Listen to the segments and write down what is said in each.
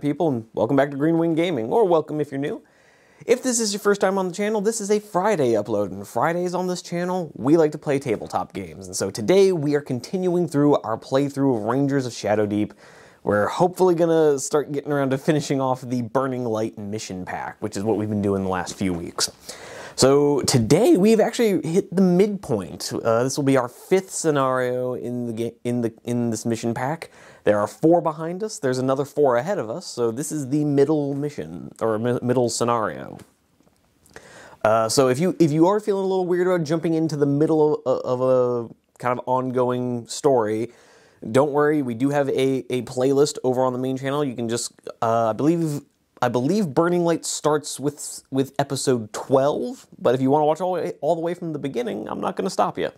people, and welcome back to Green Wing Gaming, or welcome if you're new. If this is your first time on the channel, this is a Friday upload, and Fridays on this channel, we like to play tabletop games. And so today we are continuing through our playthrough of Rangers of Shadow Deep. We're hopefully gonna start getting around to finishing off the Burning Light mission pack, which is what we've been doing the last few weeks. So today we've actually hit the midpoint. Uh, this will be our fifth scenario in the in the in this mission pack. There are four behind us. There's another four ahead of us. So this is the middle mission or mi- middle scenario. Uh, so if you if you are feeling a little weird about jumping into the middle of, of a kind of ongoing story, don't worry. We do have a, a playlist over on the main channel. You can just uh, I believe I believe Burning Light starts with with episode 12, but if you want to watch all all the way from the beginning, I'm not going to stop you.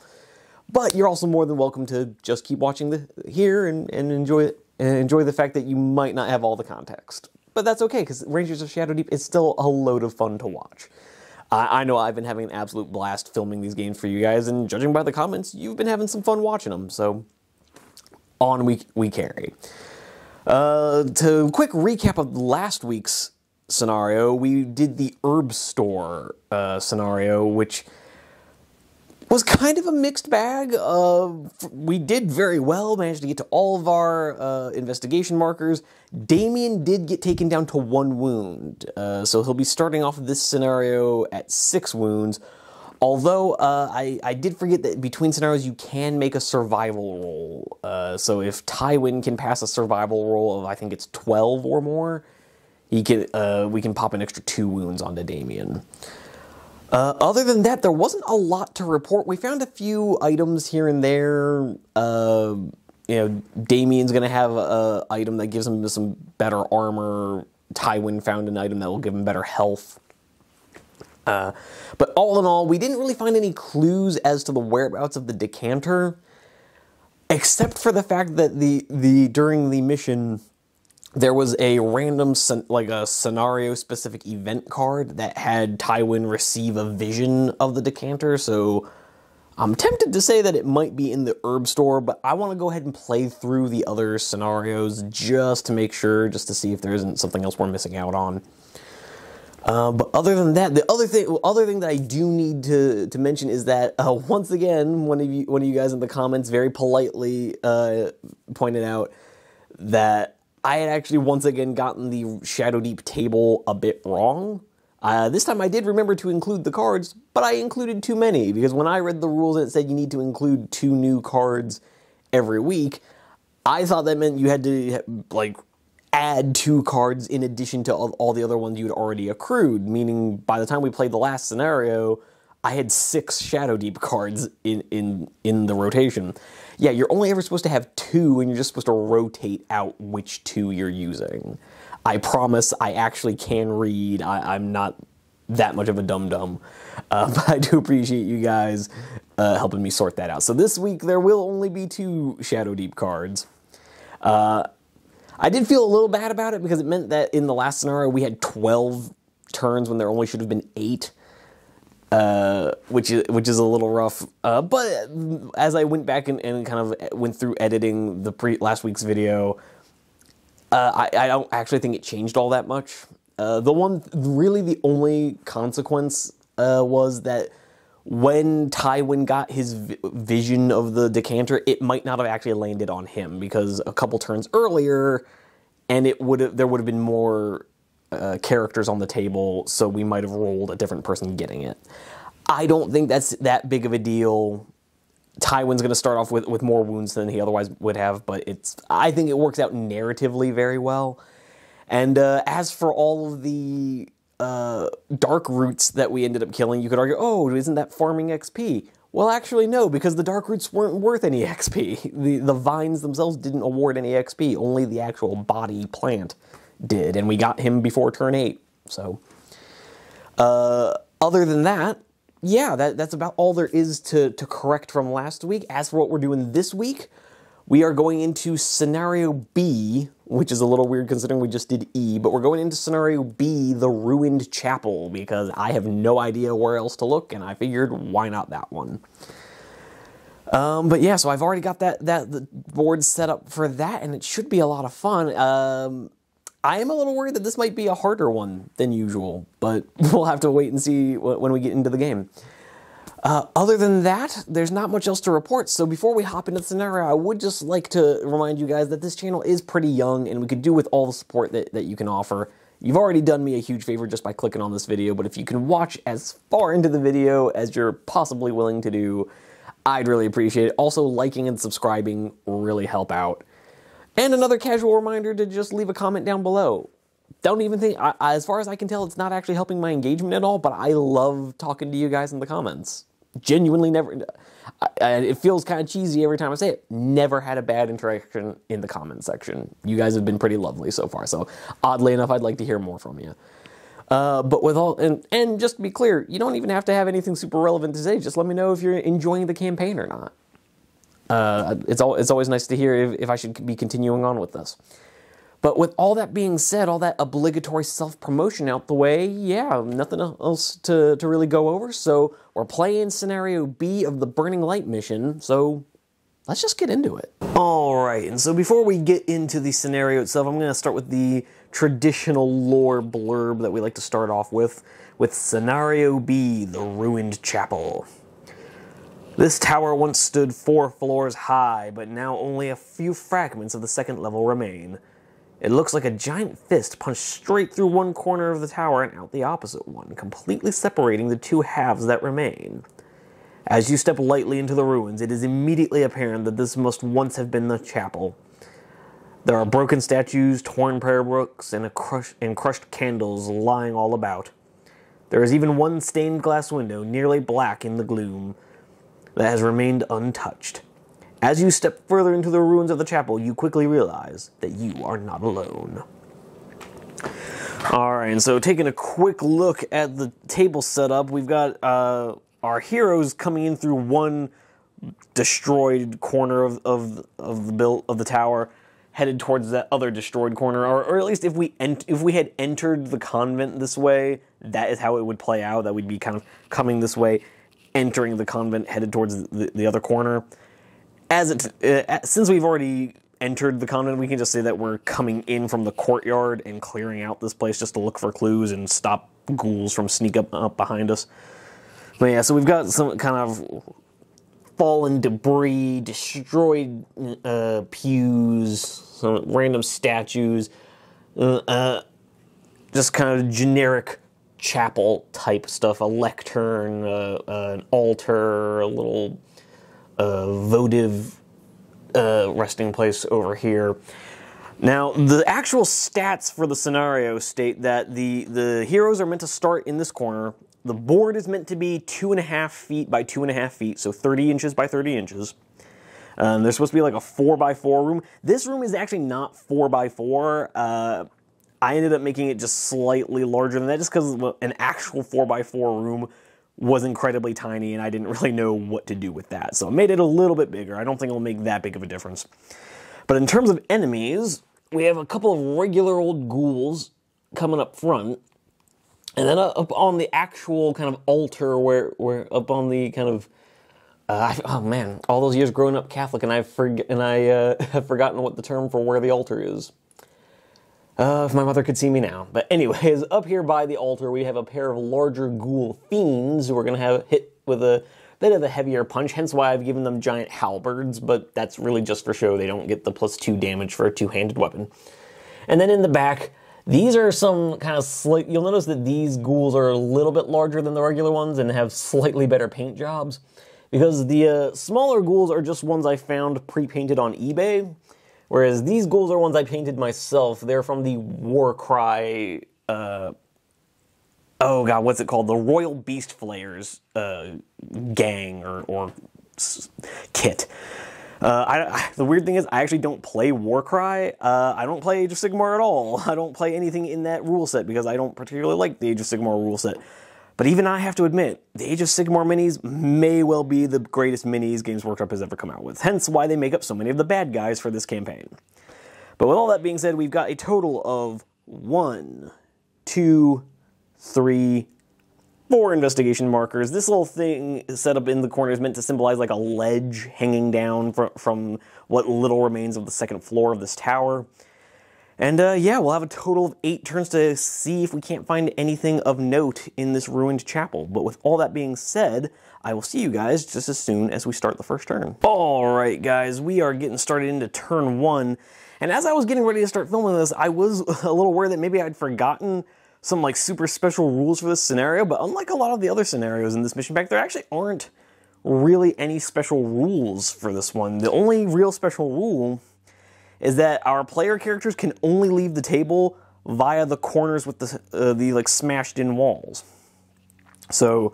But you're also more than welcome to just keep watching the here and, and enjoy it and enjoy the fact that you might not have all the context. But that's okay because Rangers of Shadow Deep is still a load of fun to watch. I, I know I've been having an absolute blast filming these games for you guys, and judging by the comments, you've been having some fun watching them. So on we we carry. Uh, to quick recap of last week's scenario, we did the herb store uh, scenario, which was kind of a mixed bag. Uh, we did very well, managed to get to all of our uh, investigation markers. Damien did get taken down to one wound, uh, so he'll be starting off this scenario at six wounds. Although uh, I, I did forget that between scenarios you can make a survival roll. Uh, so if Tywin can pass a survival roll of I think it's 12 or more, he can uh, we can pop an extra two wounds onto Damien. Uh, other than that, there wasn't a lot to report. We found a few items here and there. Uh, you know, Damien's gonna have an item that gives him some better armor. Tywin found an item that will give him better health. Uh, but all in all, we didn't really find any clues as to the whereabouts of the decanter, except for the fact that the the during the mission there was a random like a scenario specific event card that had Tywin receive a vision of the decanter. So I'm tempted to say that it might be in the herb store, but I want to go ahead and play through the other scenarios just to make sure, just to see if there isn't something else we're missing out on. Uh, but other than that, the other thing, other thing that I do need to, to mention is that uh, once again, one of you, one of you guys in the comments very politely uh, pointed out that I had actually once again gotten the Shadow Deep table a bit wrong. Uh, this time I did remember to include the cards, but I included too many because when I read the rules and it said you need to include two new cards every week, I thought that meant you had to like add two cards in addition to all, the other ones you'd already accrued, meaning by the time we played the last scenario, I had six Shadow Deep cards in, in, in the rotation. Yeah, you're only ever supposed to have two, and you're just supposed to rotate out which two you're using. I promise I actually can read. I, am not that much of a dum dum, uh, but I do appreciate you guys uh, helping me sort that out. So this week there will only be two Shadow Deep cards. Uh, I did feel a little bad about it because it meant that in the last scenario we had 12 turns when there only should have been eight. Uh, which is which is a little rough. Uh, but as I went back and, and, kind of went through editing the pre last week's video, uh, I, I, don't actually think it changed all that much. Uh, the one, really, the only consequence uh, was that when Tywin got his vision of the decanter, it might not have actually landed on him because a couple turns earlier, and it would there would have been more uh, characters on the table, so we might have rolled a different person getting it. I don't think that's that big of a deal. Tywin's going to start off with, with more wounds than he otherwise would have, but it's I think it works out narratively very well. And uh, as for all of the uh, dark roots that we ended up killing, you could argue, oh, isn't that farming XP? Well, actually, no, because the dark roots weren't worth any XP. The, the vines themselves didn't award any XP, only the actual body plant did, and we got him before turn eight. So, uh, other than that, yeah, that, that's about all there is to, to correct from last week. As for what we're doing this week, we are going into scenario B, which is a little weird considering we just did E, but we're going into scenario B, the ruined chapel, because I have no idea where else to look, and I figured why not that one. Um, but yeah, so I've already got that that the board set up for that, and it should be a lot of fun. Um, I am a little worried that this might be a harder one than usual, but we'll have to wait and see when we get into the game. Uh, other than that, there's not much else to report. So before we hop into the scenario, I would just like to remind you guys that this channel is pretty young and we could do with all the support that, that you can offer. You've already done me a huge favor just by clicking on this video, but if you can watch as far into the video as you're possibly willing to do, I'd really appreciate it. Also, liking and subscribing really help out. And another casual reminder to just leave a comment down below. Don't even think, I, as far as I can tell, it's not actually helping my engagement at all, but I love talking to you guys in the comments genuinely never. I, it feels kind of cheesy every time I say it. Never had a bad interaction in the comment section. You guys have been pretty lovely so far. So oddly enough, I'd like to hear more from you. Uh, but with all and and just to be clear, you don't even have to have anything super relevant to say. Just let me know if you're enjoying the campaign or not. Uh, it's it's always nice to hear if, if I should be continuing on with this. But with all that being said, all that obligatory self promotion out the way, yeah, nothing else to, to really go over. So we're playing scenario B of the Burning Light mission. So let's just get into it. All right, and so before we get into the scenario itself, I'm going to start with the traditional lore blurb that we like to start off with, with Scenario B, the Ruined Chapel. This tower once stood four floors high, but now only a few fragments of the second level remain. It looks like a giant fist punched straight through one corner of the tower and out the opposite one, completely separating the two halves that remain. As you step lightly into the ruins, it is immediately apparent that this must once have been the chapel. There are broken statues, torn prayer books, and, crush- and crushed candles lying all about. There is even one stained glass window, nearly black in the gloom, that has remained untouched. As you step further into the ruins of the chapel, you quickly realize that you are not alone. All right, and so taking a quick look at the table setup, we've got uh, our heroes coming in through one destroyed corner of, of, of the build of the tower, headed towards that other destroyed corner, or, or at least if we ent- if we had entered the convent this way, that is how it would play out. That we'd be kind of coming this way, entering the convent, headed towards the, the other corner as it uh, since we've already entered the convent, we can just say that we're coming in from the courtyard and clearing out this place just to look for clues and stop ghouls from sneak up, up behind us. But yeah, so we've got some kind of fallen debris, destroyed uh, pews, some random statues, uh, uh, just kind of generic chapel type stuff, a lectern, uh, an altar, a little uh, votive uh, resting place over here. Now, the actual stats for the scenario state that the, the heroes are meant to start in this corner. The board is meant to be two and a half feet by two and a half feet, so 30 inches by 30 inches. Um, there's supposed to be like a four by four room. This room is actually not four by four. Uh, I ended up making it just slightly larger than that, just because an actual four by four room was incredibly tiny and I didn't really know what to do with that. So I made it a little bit bigger. I don't think it'll make that big of a difference. But in terms of enemies, we have a couple of regular old ghouls coming up front. And then up on the actual kind of altar where, where up on the kind of uh, oh man, all those years growing up Catholic, and I forget, and I uh, have forgotten what the term for where the altar is. Uh, if my mother could see me now. But anyways, up here by the altar, we have a pair of larger ghoul fiends who are going to have hit with a bit of a heavier punch, hence why I've given them giant halberds, but that's really just for show. They don't get the plus two damage for a two-handed weapon. And then in the back, these are some kind of slight, you'll notice that these ghouls are a little bit larger than the regular ones and have slightly better paint jobs. Because the uh, smaller ghouls are just ones I found pre-painted on eBay, Whereas these ghouls are ones I painted myself. They're from the Warcry. Uh, oh god, what's it called? The Royal Beast Flayers uh, gang or, or kit. Uh, I, I, the weird thing is, I actually don't play Warcry. Uh, I don't play Age of Sigmar at all. I don't play anything in that rule set because I don't particularly like the Age of Sigmar rule set. But even I have to admit, the Age of Sigmar minis may well be the greatest minis Games Workshop has ever come out with, hence why they make up so many of the bad guys for this campaign. But with all that being said, we've got a total of one, two, three, four investigation markers. This little thing set up in the corner is meant to symbolize like a ledge hanging down from, from what little remains of the second floor of this tower. And uh, yeah, we'll have a total of eight turns to see if we can't find anything of note in this ruined chapel. But with all that being said, I will see you guys just as soon as we start the first turn. All right, guys, we are getting started into turn one. And as I was getting ready to start filming this, I was a little worried that maybe I'd forgotten some like super special rules for this scenario, but unlike a lot of the other scenarios in this mission pack, there actually aren't really any special rules for this one. The only real special rule is that our player characters can only leave the table via the corners with the, uh, the like smashed in walls. So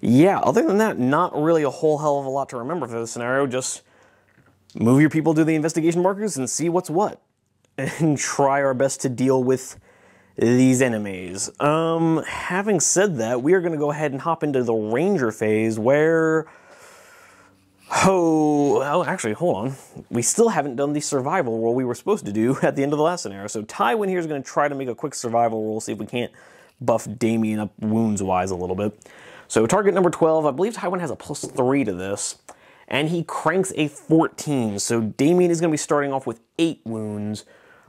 yeah, other than that, not really a whole hell of a lot to remember for this scenario. Just move your people to the investigation markers and see what's what. And try our best to deal with these enemies. Um, having said that, we are going to go ahead and hop into the ranger phase where... Oh, oh, actually, hold on. We still haven't done the survival roll we were supposed to do at the end of the last scenario. So Tywin here is going to try to make a quick survival roll, see if we can't buff Damien up wounds-wise a little bit. So target number 12, I believe Tywin has a plus 3 to this. And he cranks a 14. So Damien is going to be starting off with 8 wounds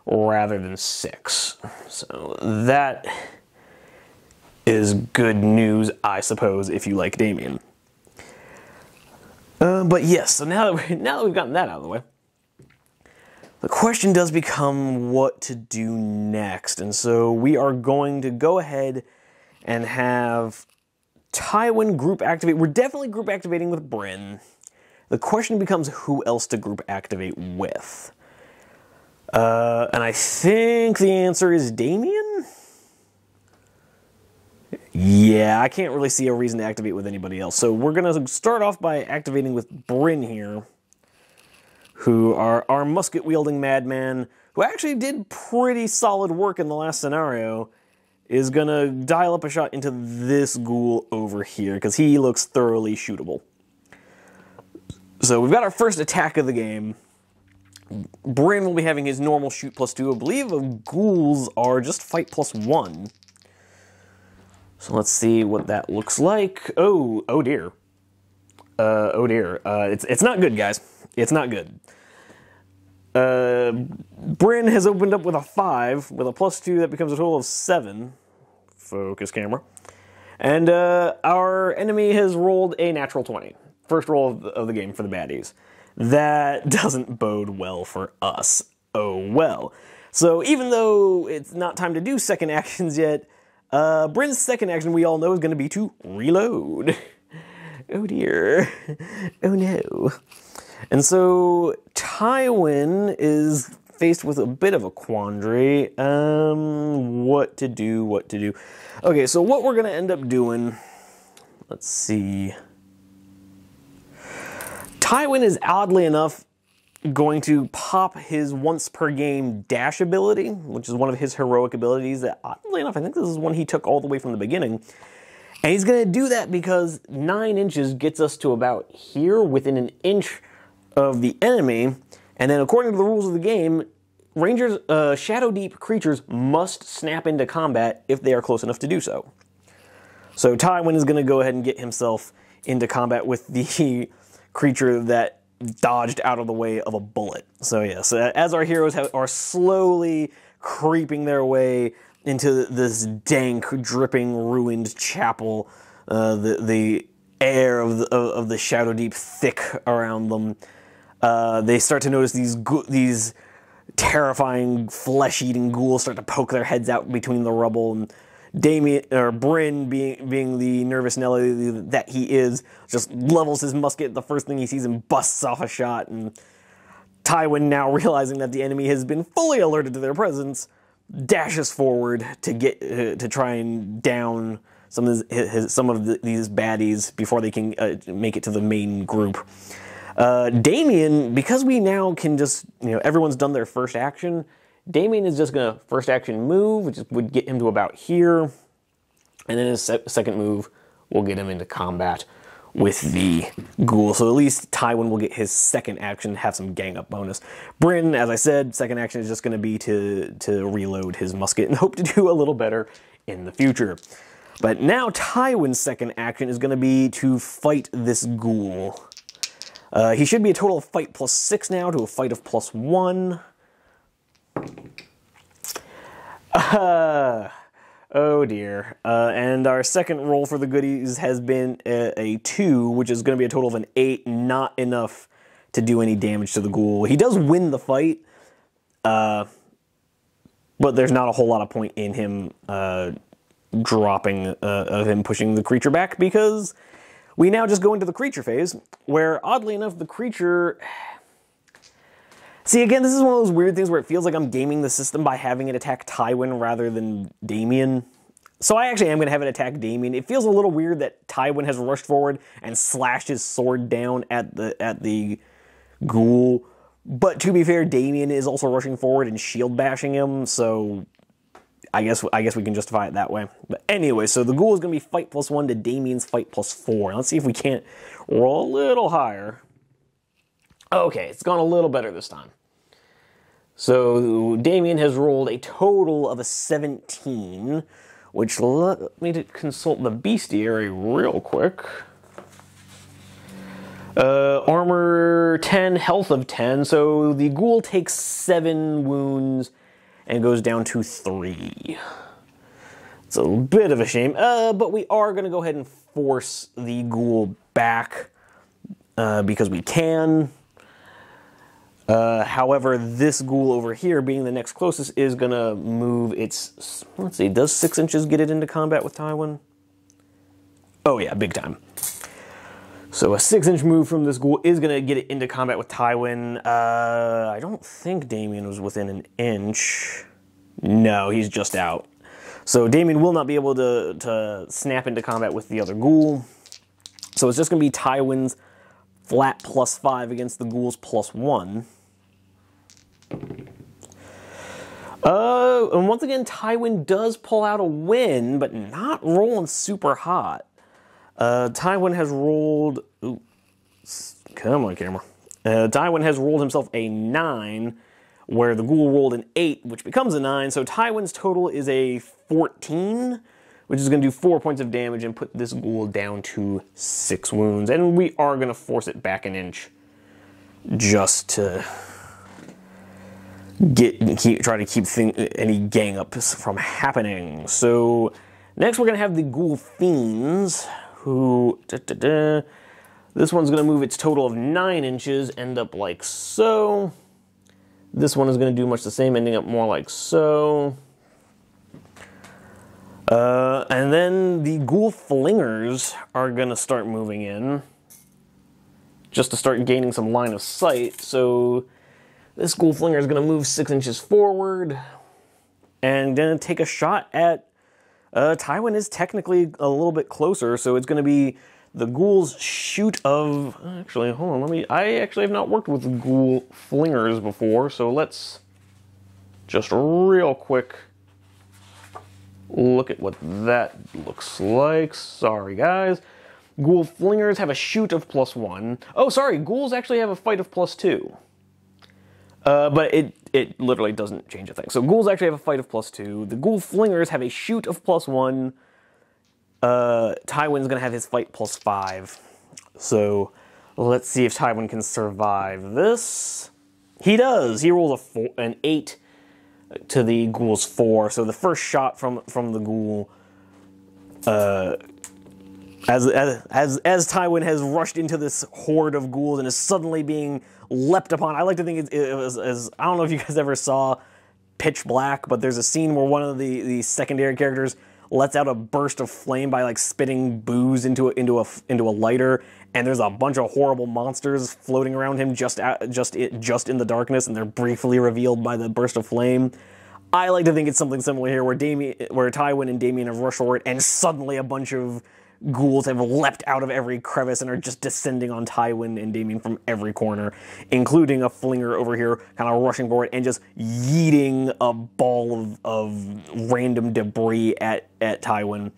rather than 6. So that is good news, I suppose, if you like Damien. Uh, but yes, so now that, we, now that we've gotten that out of the way, the question does become what to do next. And so we are going to go ahead and have Tywin group activate. We're definitely group activating with Bryn. The question becomes who else to group activate with. Uh, and I think the answer is Damien? Yeah, I can't really see a reason to activate with anybody else. So we're going to start off by activating with Bryn here, who are our musket-wielding madman, who actually did pretty solid work in the last scenario, is going to dial up a shot into this ghoul over here, because he looks thoroughly shootable. So we've got our first attack of the game. Bryn will be having his normal shoot plus two. I believe ghouls are just fight plus one. So let's see what that looks like. Oh, oh dear. Uh, oh dear. Uh, it's, it's not good, guys. It's not good. Uh, Bryn has opened up with a five, with a plus two that becomes a total of seven. Focus camera. And uh, our enemy has rolled a natural 20. First roll of the, of the game for the baddies. That doesn't bode well for us. Oh well. So even though it's not time to do second actions yet, uh, Bryn's second action we all know is going to be to reload. oh dear. Oh no. And so Tywin is faced with a bit of a quandary. Um, what to do, what to do. Okay, so what we're going to end up doing, let's see. Tywin is oddly enough going to pop his once per game dash ability, which is one of his heroic abilities that oddly enough, I think this is one he took all the way from the beginning. And he's going to do that because nine inches gets us to about here within an inch of the enemy. And then according to the rules of the game, Rangers, uh, Shadow Deep creatures must snap into combat if they are close enough to do so. So Tywin is going to go ahead and get himself into combat with the creature that dodged out of the way of a bullet. So yes, as our heroes have, are slowly creeping their way into this dank, dripping, ruined chapel, uh, the the air of the, of the shadow deep thick around them, uh, they start to notice these these terrifying flesh-eating ghouls start to poke their heads out between the rubble and Damien or Bryn, being being the nervous Nelly that he is, just levels his musket the first thing he sees and busts off a shot. And Tywin, now realizing that the enemy has been fully alerted to their presence, dashes forward to get uh, to try and down some of his, his, some of the, these baddies before they can uh, make it to the main group. Uh, Damien, because we now can just you know everyone's done their first action Damien is just going to first action move, which would get him to about here. And then his se second move will get him into combat with the ghoul. So at least Tywin will get his second action, have some gang up bonus. Bryn, as I said, second action is just going to be to, to reload his musket and hope to do a little better in the future. But now Tywin's second action is going to be to fight this ghoul. Uh, he should be a total of fight plus six now to a fight of plus one. Uh, oh dear. Uh, and our second roll for the goodies has been a, a 2, which is going to be a total of an 8, not enough to do any damage to the ghoul. He does win the fight, uh, but there's not a whole lot of point in him uh, dropping, uh, of him pushing the creature back because we now just go into the creature phase, where oddly enough, the creature. See, again, this is one of those weird things where it feels like I'm gaming the system by having it attack Tywin rather than Damien. So I actually am going to have it attack Damien. It feels a little weird that Tywin has rushed forward and slashed his sword down at the at the ghoul. But to be fair, Damien is also rushing forward and shield bashing him, so I guess I guess we can justify it that way. But anyway, so the ghoul is going to be fight plus one to Damien's fight plus four. Let's see if we can't roll a little higher. Okay, it's gone a little better this time. So Damien has rolled a total of a 17, which let me consult the bestiary real quick. Uh, armor 10, health of 10. So the ghoul takes 7 wounds and goes down to 3. It's a bit of a shame, uh, but we are going to go ahead and force the ghoul back uh, because we can. Uh, however, this ghoul over here, being the next closest, is going to move its... Let's see, does 6 inches get it into combat with Tywin? Oh yeah, big time. So a 6-inch move from this ghoul is going to get it into combat with Tywin. Uh, I don't think Damien was within an inch. No, he's just out. So Damien will not be able to, to snap into combat with the other ghoul. So it's just going to be Tywin's flat plus 5 against the ghoul's plus 1. Oh, and once again, Tywin does pull out a win, but not rolling super hot. Uh, Tywin has rolled. Ooh, come on, camera. Uh, Tywin has rolled himself a 9, where the ghoul rolled an 8, which becomes a 9. So Tywin's total is a 14, which is going to do 4 points of damage and put this ghoul down to 6 wounds. And we are going to force it back an inch just to get keep, try to keep thing, any gang ups from happening. So next we're gonna have the ghoul fiends, who da, da, da. this one's gonna move its total of nine inches, end up like so. This one is gonna do much the same, ending up more like so. Uh, and then the ghoul flingers are gonna start moving in, just to start gaining some line of sight. So this ghoul flinger is going to move six inches forward and to take a shot at. Uh, Tywin is technically a little bit closer, so it's going to be the ghoul's shoot of. Actually, hold on. Let me. I actually have not worked with ghoul flingers before, so let's just real quick look at what that looks like. Sorry, guys. Ghoul flingers have a shoot of plus one. Oh, sorry. Ghouls actually have a fight of plus two. Uh, but it it literally doesn't change a thing. So ghouls actually have a fight of plus two. The ghoul flingers have a shoot of plus one. Uh, Tywin's gonna have his fight plus five. So let's see if Tywin can survive this. He does. He rolls a four, an eight to the ghoul's four. So the first shot from from the ghoul, uh, as as as, as Tywin has rushed into this horde of ghouls and is suddenly being leapt upon. I like to think it, it was as I don't know if you guys ever saw Pitch Black, but there's a scene where one of the the secondary characters lets out a burst of flame by like spitting booze into a, into a into a lighter, and there's a bunch of horrible monsters floating around him just at, just it, just in the darkness, and they're briefly revealed by the burst of flame. I like to think it's something similar here, where Damien, where Tywin and Damien have rushed forward, and suddenly a bunch of ghouls have leapt out of every crevice and are just descending on Tywin and Damien from every corner, including a flinger over here, kind of rushing forward and just yeeting a ball of, of random debris at, at Tywin,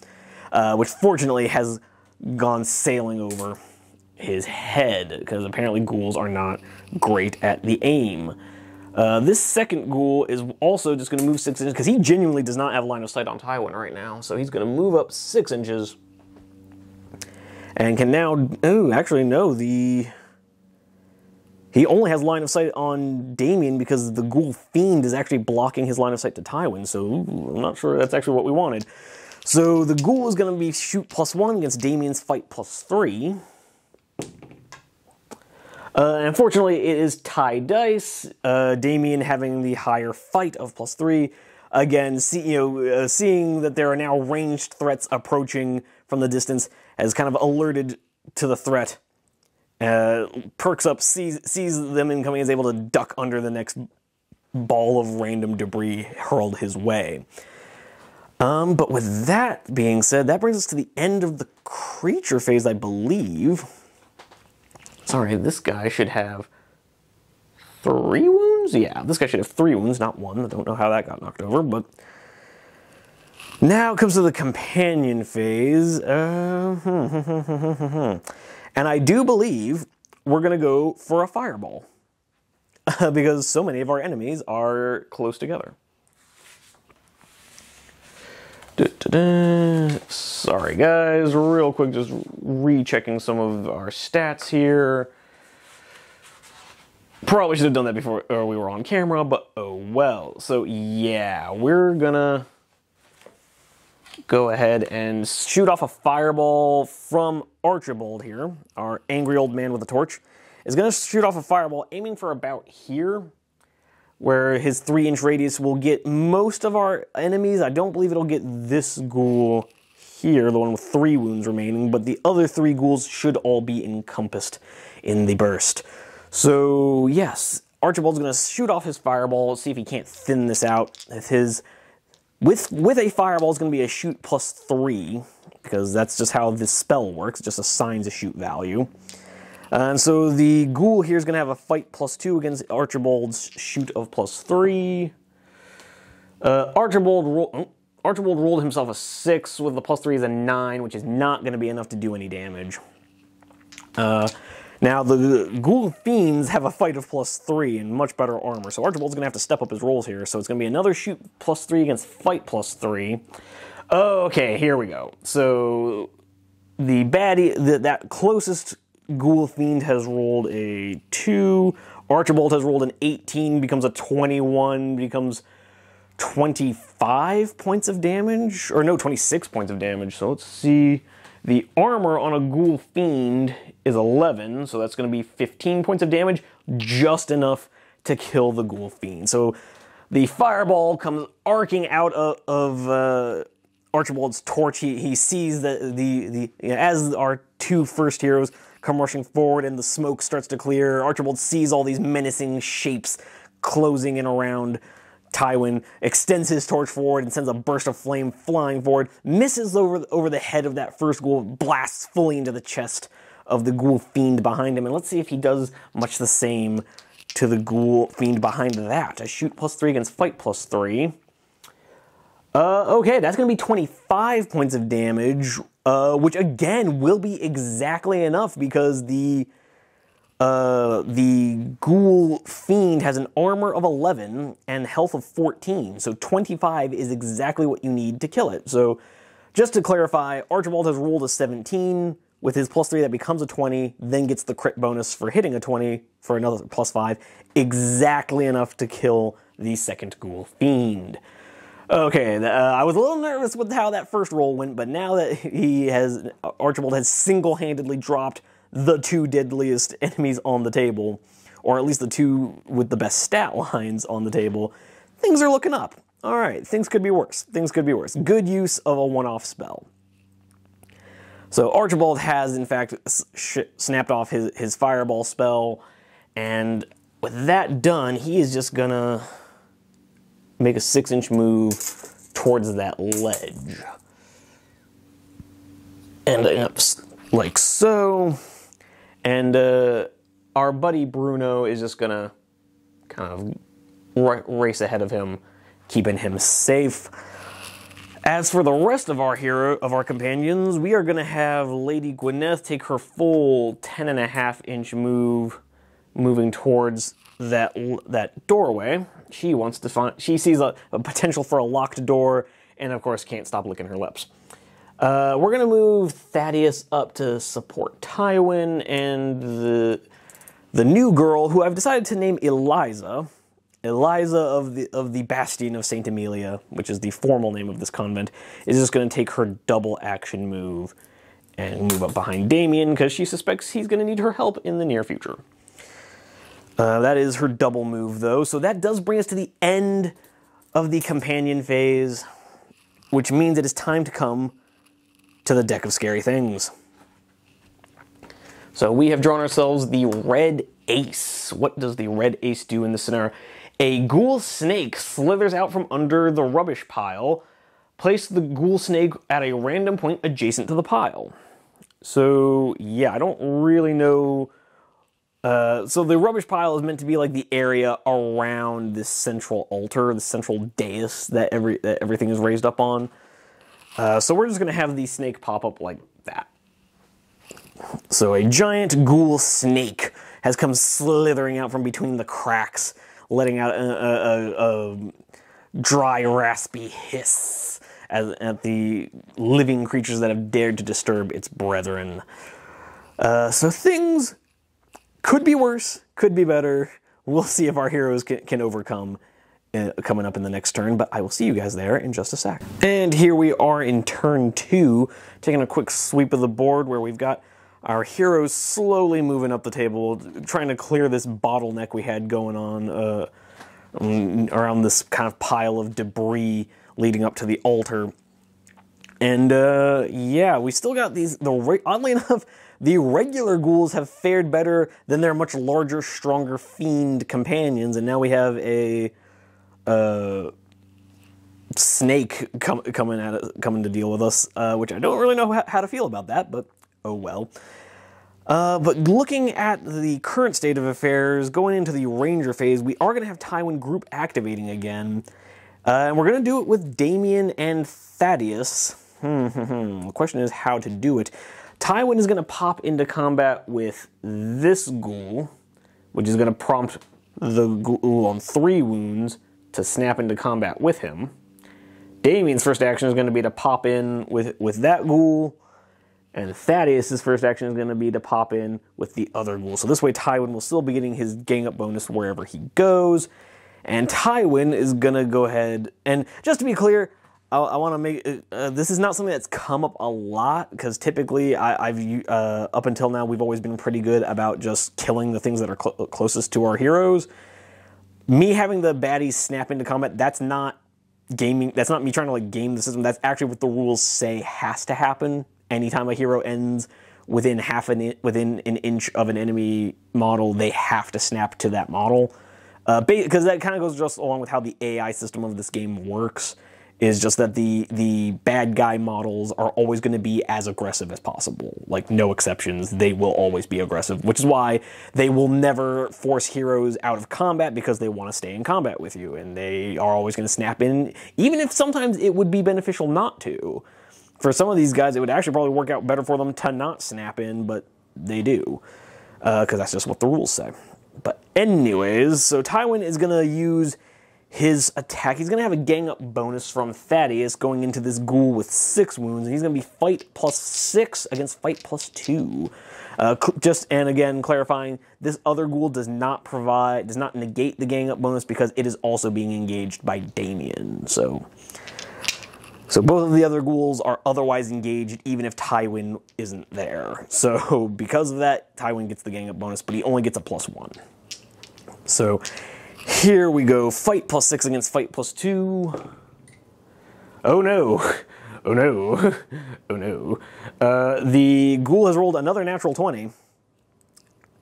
uh, which fortunately has gone sailing over his head, because apparently ghouls are not great at the aim. Uh, this second ghoul is also just going to move six inches because he genuinely does not have line of sight on Tywin right now. So he's going to move up six inches and can now, oh, actually, no, the, He only has line of sight on Damien because the Ghoul Fiend is actually blocking his line of sight to Tywin, so I'm not sure that's actually what we wanted. So the Ghoul is going to be shoot plus one against Damien's fight plus three. Uh, unfortunately, it is tie dice. Uh, Damien having the higher fight of plus three. Again, see, you know, uh, seeing that there are now ranged threats approaching from the distance has kind of alerted to the threat. Uh, perks up, sees, sees them incoming, is able to duck under the next ball of random debris hurled his way. Um, but with that being said, that brings us to the end of the creature phase, I believe. Sorry, this guy should have three wounds? Yeah, this guy should have three wounds, not one. I don't know how that got knocked over, but... Now comes to the companion phase. Uh, and I do believe we're going to go for a fireball. because so many of our enemies are close together. Sorry, guys. Real quick, just rechecking some of our stats here. Probably should have done that before we were on camera, but oh well. So yeah, we're gonna go ahead and shoot off a fireball from Archibald here, our angry old man with a torch. Is gonna shoot off a fireball aiming for about here where his three inch radius will get most of our enemies. I don't believe it'll get this ghoul here, the one with three wounds remaining, but the other three ghouls should all be encompassed in the burst. So, yes, Archibald's going to shoot off his fireball, see if he can't thin this out. If his with with a fireball is going to be a shoot plus three because that's just how this spell works. It just assigns a shoot value. And so the ghoul here is going to have a fight plus two against Archibald's shoot of plus three. Uh, Archibald, ro- oh, Archibald rolled himself a six with the plus three is a nine, which is not going to be enough to do any damage. Uh, now the ghoul fiends have a fight of plus three and much better armor, so Archibald's going to have to step up his rolls here. So it's going to be another shoot plus three against fight plus three. Okay, here we go. So the baddie, the, that closest Ghoul Fiend has rolled a 2. Archibald has rolled an 18, becomes a 21, becomes 25 points of damage. Or no, 26 points of damage. So let's see. The armor on a Ghoul Fiend is 11, so that's going to be 15 points of damage, just enough to kill the Ghoul Fiend. So the fireball comes arcing out of, of uh, Archibald's torch. He, he sees the, the, the as our two first heroes come rushing forward and the smoke starts to clear. Archibald sees all these menacing shapes closing in around Tywin, extends his torch forward and sends a burst of flame flying forward, misses over, over the head of that first ghoul, blasts fully into the chest of the ghoul fiend behind him. And let's see if he does much the same to the ghoul fiend behind that. A shoot plus three against fight plus three. Uh, okay, that's going to be 25 points of damage, uh, which again will be exactly enough because the uh, the ghoul fiend has an armor of 11 and health of 14, so 25 is exactly what you need to kill it. So, just to clarify, Archibald has rolled a 17 with his plus 3 that becomes a 20, then gets the crit bonus for hitting a 20 for another plus 5, exactly enough to kill the second ghoul fiend. Okay, uh, I was a little nervous with how that first roll went, but now that he has Archibald has single-handedly dropped the two deadliest enemies on the table, or at least the two with the best stat lines on the table, things are looking up. All right, things could be worse. Things could be worse. Good use of a one-off spell. So Archibald has, in fact, snapped off his, his fireball spell, and with that done, he is just gonna make a six inch move towards that ledge. And up like so. And uh, our buddy Bruno is just gonna kind of race ahead of him, keeping him safe. As for the rest of our hero of our companions, we are gonna have Lady Gwyneth take her full 10 and a half inch move, moving towards that that doorway. She wants to find. She sees a, a potential for a locked door, and of course can't stop licking her lips. Uh, we're gonna move Thaddeus up to support Tywin, and the the new girl, who I've decided to name Eliza, Eliza of the of the Bastion of Saint Amelia, which is the formal name of this convent, is just going to take her double action move and move up behind Damien because she suspects he's going to need her help in the near future. Uh, that is her double move, though. So that does bring us to the end of the companion phase, which means it is time to come to the deck of scary things. So we have drawn ourselves the red ace. What does the red ace do in this scenario? A ghoul snake slithers out from under the rubbish pile. Place the ghoul snake at a random point adjacent to the pile. So, yeah, I don't really know. Uh, so the rubbish pile is meant to be like the area around this central altar, the central dais that every that everything is raised up on. Uh, so we're just gonna have the snake pop up like that. So a giant ghoul snake has come slithering out from between the cracks, letting out a, a, a, dry, raspy hiss at, at, the living creatures that have dared to disturb its brethren. Uh, so things could be worse, could be better. We'll see if our heroes can, can overcome uh, coming up in the next turn, but I will see you guys there in just a sec. And here we are in turn two, taking a quick sweep of the board where we've got our heroes slowly moving up the table, trying to clear this bottleneck we had going on uh, mm, around this kind of pile of debris leading up to the altar. And uh, yeah, we still got these. The oddly enough, the regular ghouls have fared better than their much larger, stronger fiend companions, and now we have a uh, snake com- coming at it, coming to deal with us, uh, which I don't really know how to feel about that, but oh well. Uh, but looking at the current state of affairs, going into the Ranger phase, we are going to have Tywin group activating again. Uh, and we're going to do it with Damien and Thaddeus. Hmm, hmm, hmm. the question is how to do it. Tywin is going to pop into combat with this ghoul, which is going to prompt the ghoul on three wounds to snap into combat with him. Damien's first action is going to be to pop in with, with that ghoul and Thaddeus' first action is going to be to pop in with the other ghoul. So this way Tywin will still be getting his gang up bonus wherever he goes. And Tywin is going to go ahead and just to be clear, I, I want to make uh, this is not something that's come up a lot because typically I, have uh, up until now we've always been pretty good about just killing the things that are cl- closest to our heroes. Me having the baddies snap into combat, that's not gaming. That's not me trying to like game the system. That's actually what the rules say has to happen anytime a hero ends within half an within an inch of an enemy model, they have to snap to that model. Because uh, that kind of goes just along with how the AI system of this game works. Is just that the the bad guy models are always going to be as aggressive as possible, like no exceptions. They will always be aggressive, which is why they will never force heroes out of combat because they want to stay in combat with you, and they are always going to snap in, even if sometimes it would be beneficial not to for some of these guys, it would actually probably work out better for them to not snap in, but they do, because uh, that's just what the rules say. But anyways, so Tywin is gonna use his attack. He's gonna have a gang up bonus from Thaddeus going into this ghoul with six wounds, and he's gonna be fight plus six against fight plus two. Uh, just and again clarifying, this other ghoul does not provide, does not negate the gang up bonus because it is also being engaged by Damien. So so both of the other ghouls are otherwise engaged even if Tywin isn't there. So because of that, Tywin gets the gang up bonus, but he only gets a plus one. So here we go. Fight plus six against fight plus two. Oh no. Oh no. Oh no. Uh, the ghoul has rolled another natural 20.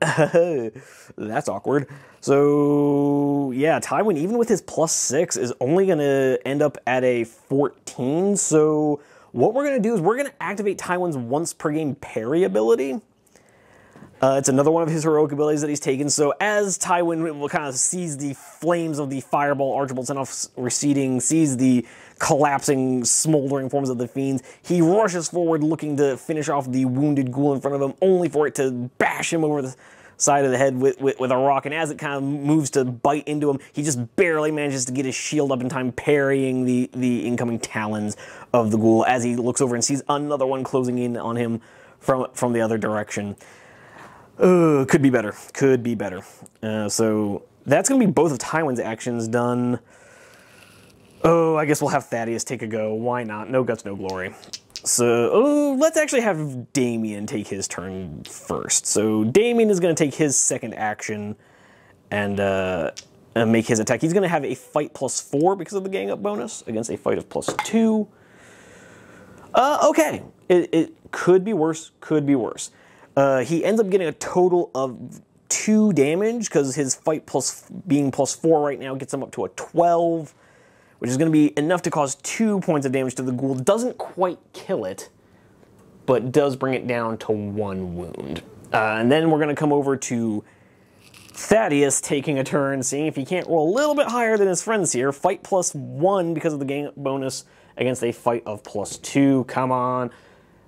That's awkward. So, yeah, Tywin, even with his plus six, is only going to end up at a 14. So, what we're going to do is we're going to activate Tywin's once per game parry ability. Uh, it's another one of his heroic abilities that he's taken. So as Tywin will kind of sees the flames of the fireball Archibald sent off receding, sees the collapsing, smoldering forms of the fiends, he rushes forward looking to finish off the wounded ghoul in front of him, only for it to bash him over the side of the head with, with, with, a rock. And as it kind of moves to bite into him, he just barely manages to get his shield up in time, parrying the, the incoming talons of the ghoul as he looks over and sees another one closing in on him from, from the other direction. Uh, could be better. Could be better. Uh, so that's going to be both of Tywin's actions done. Oh, I guess we'll have Thaddeus take a go. Why not? No guts, no glory. So oh, let's actually have Damien take his turn first. So Damien is going to take his second action and, uh, and make his attack. He's going to have a fight plus four because of the gang up bonus against a fight of plus two. Uh, okay, it, it could be worse. Could be worse. Uh, he ends up getting a total of two damage because his fight plus being plus four right now gets him up to a 12, which is going to be enough to cause two points of damage to the ghoul. Doesn't quite kill it, but does bring it down to one wound. Uh, and then we're going to come over to Thaddeus taking a turn, seeing if he can't roll a little bit higher than his friends here. Fight plus one because of the gang bonus against a fight of plus two. Come on.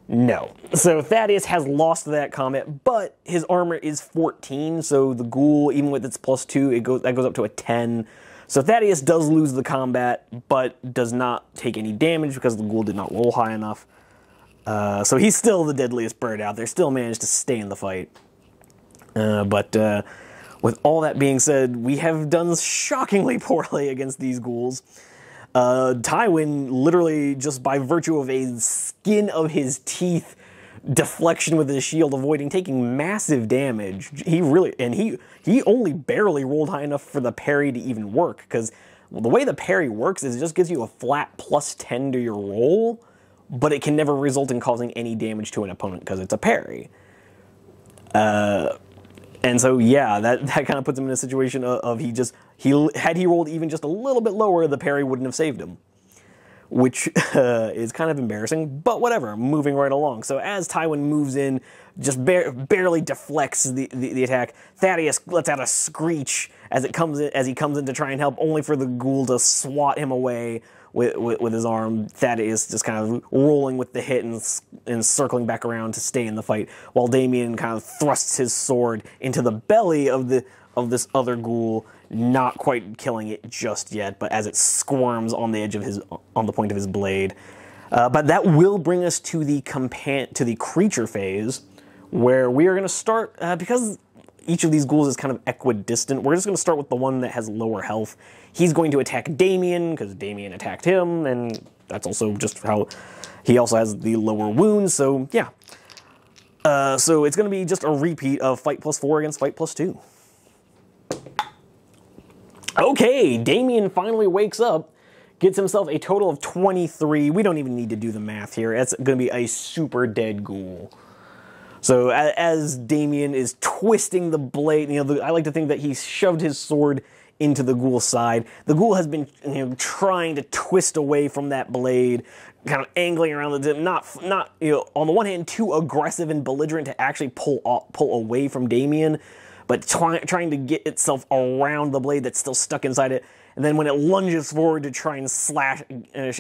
No. So Thaddeus has lost that combat, but his armor is 14, so the ghoul, even with its plus two, it goes that goes up to a 10. So Thaddeus does lose the combat, but does not take any damage because the ghoul did not roll high enough. Uh, so he's still the deadliest bird out there, still managed to stay in the fight. Uh, but uh, with all that being said, we have done shockingly poorly against these ghouls. Uh, Tywin, literally just by virtue of a skin of his teeth deflection with his shield, avoiding taking massive damage. He really, and he he only barely rolled high enough for the parry to even work. Because well, the way the parry works is it just gives you a flat plus ten to your roll, but it can never result in causing any damage to an opponent because it's a parry. Uh, and so yeah, that that kind of puts him in a situation of, of he just he had he rolled even just a little bit lower, the parry wouldn't have saved him, which uh, is kind of embarrassing. But whatever, moving right along. So as Tywin moves in, just bar- barely deflects the, the, the attack. Thaddeus lets out a screech as it comes in, as he comes in to try and help, only for the ghoul to swat him away with, with, with, his arm. Thaddeus just kind of rolling with the hit and, and circling back around to stay in the fight, while Damien kind of thrusts his sword into the belly of the of this other ghoul, not quite killing it just yet, but as it squirms on the edge of his on the point of his blade. Uh, but that will bring us to the compan- to the creature phase, where we are going to start uh, because each of these ghouls is kind of equidistant. We're just going to start with the one that has lower health. He's going to attack Damien because Damien attacked him, and that's also just how he also has the lower wounds. So yeah. Uh, so it's going to be just a repeat of fight plus four against fight plus two. Okay, Damien finally wakes up, gets himself a total of 23. We don't even need to do the math here. That's going to be a super dead ghoul. So as Damien is twisting the blade, you know, I like to think that he shoved his sword into the ghoul's side. The ghoul has been you know, trying to twist away from that blade, kind of angling around the. Not, not you know, on the one hand, too aggressive and belligerent to actually pull off, pull away from Damien but try, trying to get itself around the blade that's still stuck inside it. And then when it lunges forward to try and slash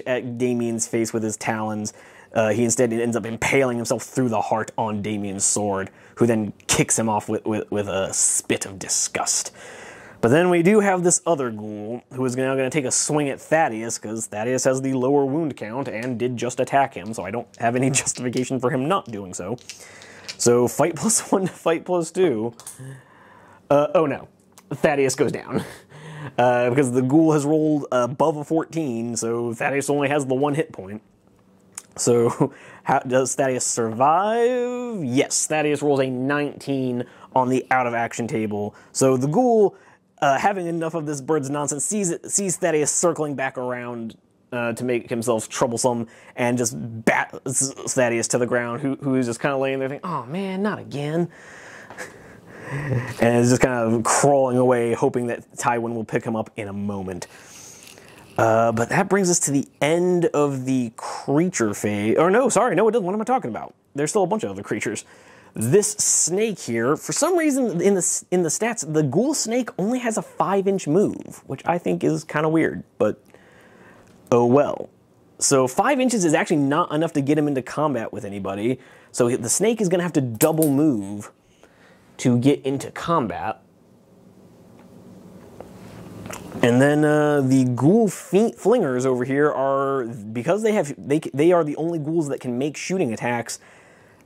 at Damien's face with his talons, uh, he instead ends up impaling himself through the heart on Damien's sword, who then kicks him off with, with, with a spit of disgust. But then we do have this other ghoul who is now going to take a swing at Thaddeus because Thaddeus has the lower wound count and did just attack him, so I don't have any justification for him not doing so. So fight plus one to fight plus two. Uh, oh no, Thaddeus goes down. Uh, because the ghoul has rolled above a 14, so Thaddeus only has the one hit point. So, how, does Thaddeus survive? Yes, Thaddeus rolls a 19 on the out of action table. So the ghoul, uh, having enough of this bird's nonsense, sees sees Thaddeus circling back around uh, to make himself troublesome and just bats Thaddeus to the ground, who, who is just kind of laying there thinking, oh man, not again and is just kind of crawling away, hoping that Tywin will pick him up in a moment. Uh, but that brings us to the end of the creature phase. Or no, sorry, no, it doesn't. What am I talking about? There's still a bunch of other creatures. This snake here, for some reason in the in the stats, the ghoul snake only has a five inch move, which I think is kind of weird. But oh well. So five inches is actually not enough to get him into combat with anybody. So the snake is going to have to double move to get into combat. And then uh, the ghoul flingers over here are because they have they they are the only ghouls that can make shooting attacks.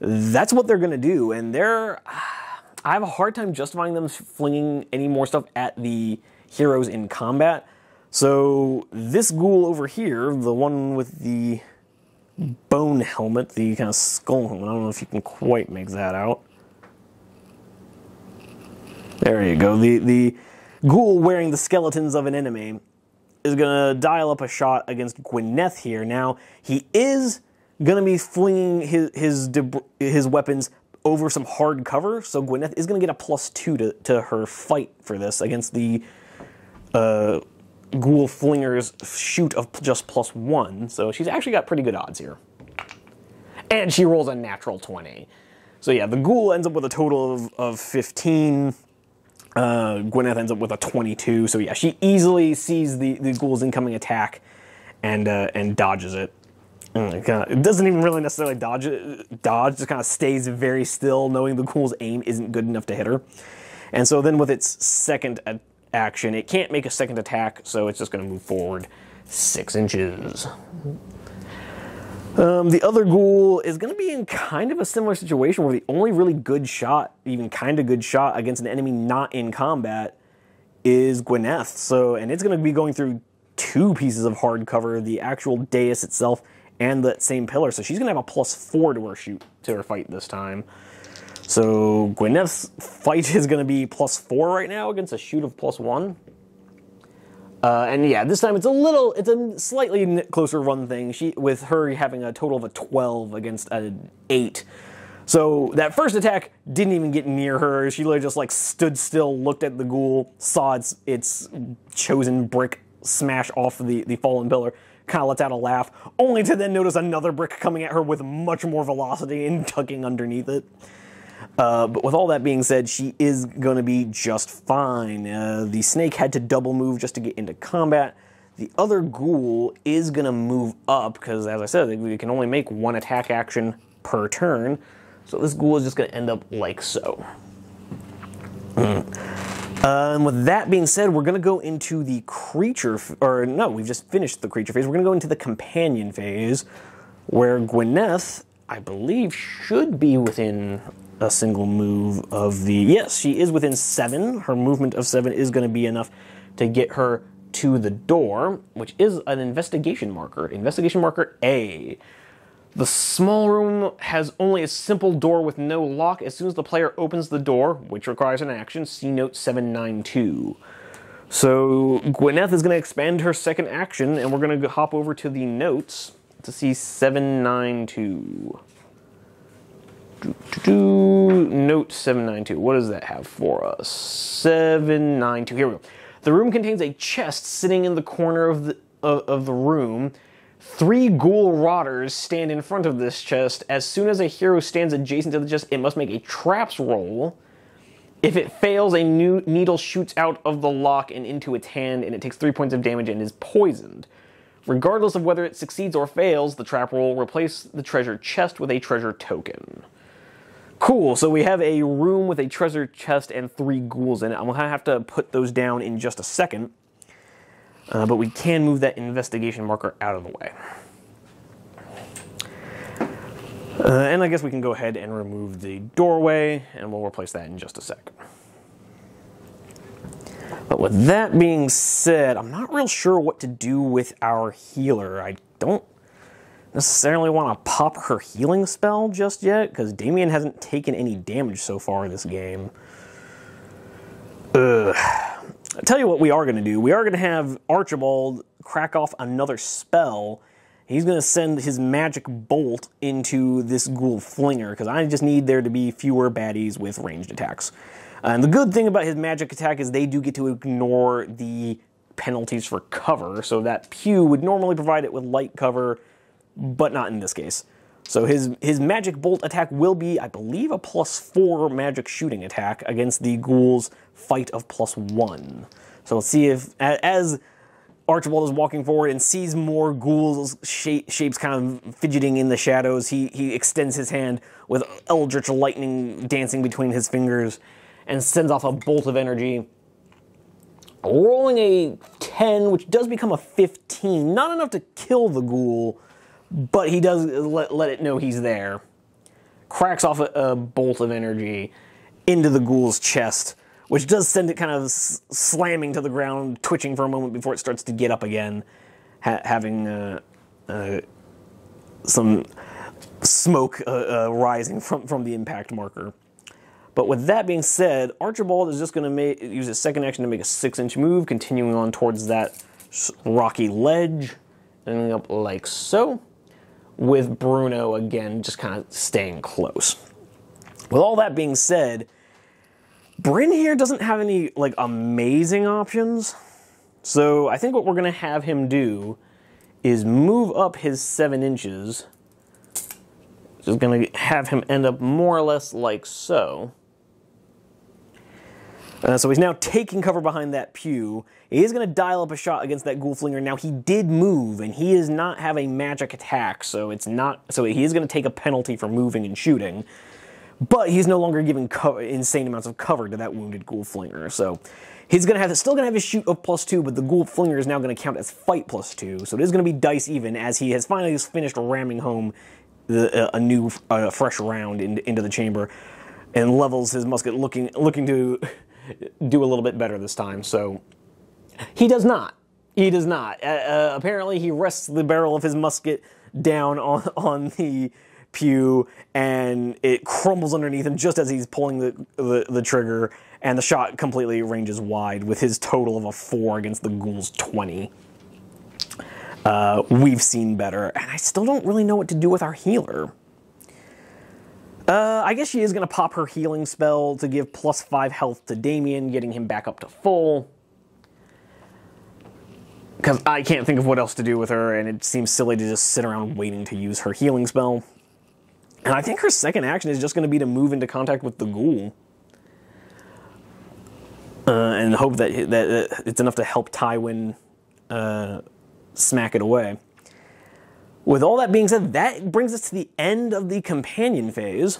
That's what they're gonna do, and they're I have a hard time justifying them flinging any more stuff at the heroes in combat. So this ghoul over here, the one with the bone helmet, the kind of skull helmet, I don't know if you can quite make that out. There you go. The the ghoul wearing the skeletons of an enemy is gonna dial up a shot against Gwyneth here. Now he is gonna be flinging his his his weapons over some hard cover, so Gwyneth is gonna get a plus two to, to her fight for this against the uh, Ghoul Flinger's shoot of just plus one. So she's actually got pretty good odds here, and she rolls a natural twenty. So yeah, the Ghoul ends up with a total of, of fifteen. Uh, Gwyneth ends up with a 22. So yeah, she easily sees the, the ghoul's incoming attack and uh, and dodges it. it doesn't even really necessarily dodge it. Dodge just kind of stays very still, knowing the ghoul's aim isn't good enough to hit her. And so then with its second action, it can't make a second attack, so it's just going to move forward six inches. Um, the other ghoul is going to be in kind of a similar situation where the only really good shot, even kind of good shot against an enemy not in combat, is Gwyneth. So, and it's going to be going through two pieces of hard cover, the actual dais itself and that same pillar. So she's going to have a plus four to her shoot to her fight this time. So Gwyneth's fight is going to be plus four right now against a shoot of plus one. Uh, and yeah, this time it's a little, it's a slightly closer run thing. She with her having a total of a 12 against an 8. So that first attack didn't even get near her. She literally just like stood still, looked at the ghoul, saw its its chosen brick smash off the, the fallen pillar, kind of lets out a laugh, only to then notice another brick coming at her with much more velocity and tugging underneath it. Uh, but with all that being said, she is going to be just fine. Uh, the snake had to double move just to get into combat. The other ghoul is going to move up because, as I said, we can only make one attack action per turn. So this ghoul is just going to end up like so. Mm. Uh, and with that being said, we're going to go into the creature, or no, we've just finished the creature phase. We're going to go into the companion phase, where Gwyneth, I believe, should be within a single move of the. Yes, she is within seven. Her movement of seven is going to be enough to get her to the door, which is an investigation marker. Investigation marker A. The small room has only a simple door with no lock. As soon as the player opens the door, which requires an action, see note 792. So Gwyneth is going to expand her second action, and we're going to hop over to the notes to see 792. Note 792. What does that have for us? 792. Here we go. The room contains a chest sitting in the corner of the, of, of the room. Three ghoul rotters stand in front of this chest. As soon as a hero stands adjacent to the chest, it must make a traps roll. If it fails, a new needle shoots out of the lock and into its hand, and it takes three points of damage and is poisoned. Regardless of whether it succeeds or fails, the trap roll replace the treasure chest with a treasure token. Cool, so we have a room with a treasure chest and three ghouls in it. I'm gonna have to put those down in just a second. Uh, but we can move that investigation marker out of the way. Uh, and I guess we can go ahead and remove the doorway, and we'll replace that in just a sec. But with that being said, I'm not real sure what to do with our healer. I don't necessarily want to pop her healing spell just yet, because Damien hasn't taken any damage so far in this game. Ugh. I tell you what we are going to do. We are going to have Archibald crack off another spell. He's going to send his magic bolt into this ghoul flinger, because I just need there to be fewer baddies with ranged attacks. And the good thing about his magic attack is they do get to ignore the penalties for cover, so that Pew would normally provide it with light cover, but not in this case. So his his magic bolt attack will be, I believe, a plus four magic shooting attack against the ghoul's fight of plus one. So let's see if as Archibald is walking forward and sees more ghouls shape, shapes kind of fidgeting in the shadows, he he extends his hand with eldritch lightning dancing between his fingers and sends off a bolt of energy. Rolling a 10, which does become a 15. Not enough to kill the ghoul, but he does let, let it know he's there. Cracks off a, a bolt of energy, into the ghoul's chest, which does send it kind of s- slamming to the ground, twitching for a moment before it starts to get up again, ha- having uh, uh, some smoke uh, uh, rising from, from the impact marker. But with that being said, Archibald is just going to use his second action to make a six inch move, continuing on towards that rocky ledge, ending up like so, with Bruno again just kind of staying close. With all that being said, Bryn here doesn't have any like amazing options. So I think what we're to have him do is move up his seven inches. Just to have him end up more or less like so. Uh, so he's now taking cover behind that pew. He is going to dial up a shot against that ghoul flinger. Now he did move, and he does not have a magic attack, so it's not. So he is going to take a penalty for moving and shooting. But he's no longer giving co- insane amounts of cover to that wounded ghoul flinger. So he's going to have still going to have his shoot of plus two, but the ghoul flinger is now going to count as fight plus two. So it is going to be dice even as he has finally finished ramming home the, uh, a new, uh, fresh round in, into the chamber and levels his musket, looking looking to do a little bit better this time. So he does not. He does not. Uh, uh, apparently, he rests the barrel of his musket down on on the pew, and it crumbles underneath him just as he's pulling the, the, the trigger, and the shot completely ranges wide with his total of a four against the ghoul's twenty. Uh, we've seen better, and I still don't really know what to do with our healer. Uh, I guess she is going to pop her healing spell to give plus five health to Damien, getting him back up to full. Because I can't think of what else to do with her, and it seems silly to just sit around waiting to use her healing spell. And I think her second action is just going to be to move into contact with the ghoul. Uh, and hope that, that, that it's enough to help Tywin uh, smack it away. With all that being said, that brings us to the end of the companion phase.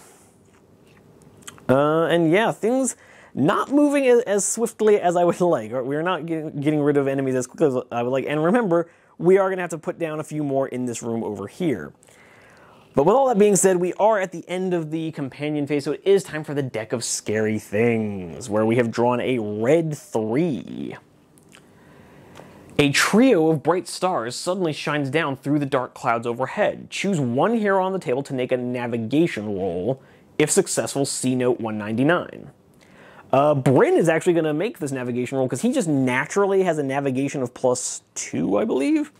Uh, and yeah, things not moving as, as, swiftly as I would like. We're not getting, getting rid of enemies as quickly as I would like. And remember, we are going to have to put down a few more in this room over here. But with all that being said, we are at the end of the companion phase, so it is time for the deck of scary things, where we have drawn a red three. A trio of bright stars suddenly shines down through the dark clouds overhead. Choose one hero on the table to make a navigation roll. If successful, see note 199. Uh, Bryn is actually going to make this navigation roll because he just naturally has a navigation of plus two, I believe.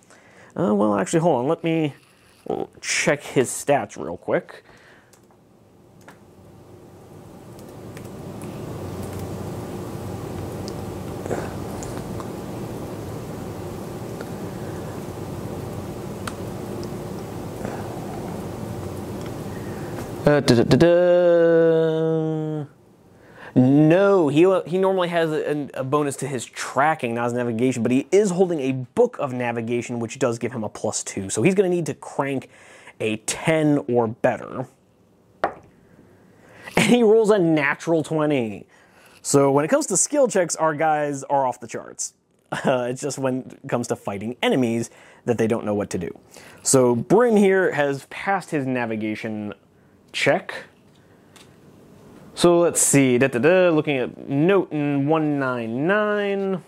Uh, well, actually, hold on. Let me check his stats real quick. Uh, da, da, da, no, he he normally has a, a, bonus to his tracking, not his navigation, but he is holding a book of navigation, which does give him a plus two. So he's going to need to crank a 10 or better. And he rolls a natural 20. So when it comes to skill checks, our guys are off the charts. Uh, it's just when it comes to fighting enemies that they don't know what to do. So Bryn here has passed his navigation check. So let's see, da, da, da, looking at note 199.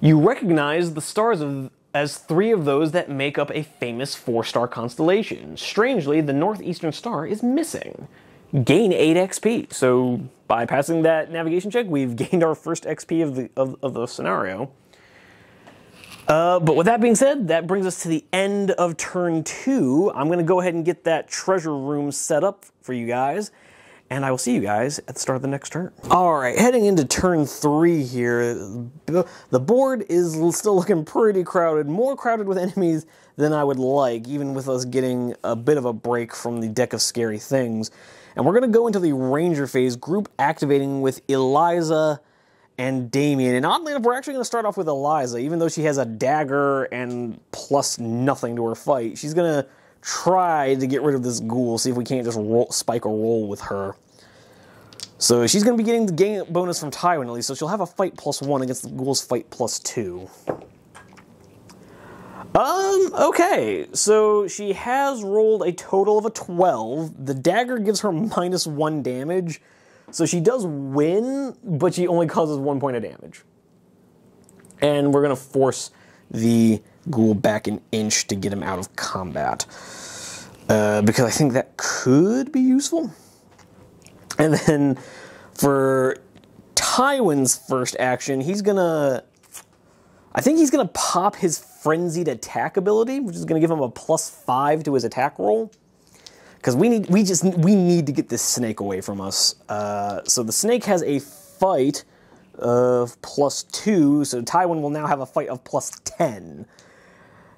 You recognize the stars of, as three of those that make up a famous four star constellation. Strangely, the northeastern star is missing. Gain 8 XP. So by passing that navigation check, we've gained our first XP of the, of, of the scenario. Uh, but with that being said, that brings us to the end of turn two. I'm going to go ahead and get that treasure room set up for you guys. And I will see you guys at the start of the next turn. All right, heading into turn three here. The board is still looking pretty crowded, more crowded with enemies than I would like, even with us getting a bit of a break from the deck of scary things. And we're going to go into the Ranger phase, group activating with Eliza and Damien. And oddly enough, we're actually going to start off with Eliza, even though she has a dagger and plus nothing to her fight. She's going to try to get rid of this ghoul, see if we can't just roll, spike a roll with her. So she's going to be getting the gain bonus from Tywin at least, so she'll have a fight plus one against the ghoul's fight plus two. Um, okay, so she has rolled a total of a 12. The dagger gives her minus one damage, so she does win, but she only causes one point of damage. And we're gonna force the ghoul back an inch to get him out of combat. Uh, because I think that could be useful. And then for Tywin's first action, he's gonna. I think he's gonna pop his frenzied attack ability, which is gonna give him a plus five to his attack roll. Because we need, we just, we need to get this snake away from us. Uh, so the snake has a fight of plus two, so Tywin will now have a fight of plus ten.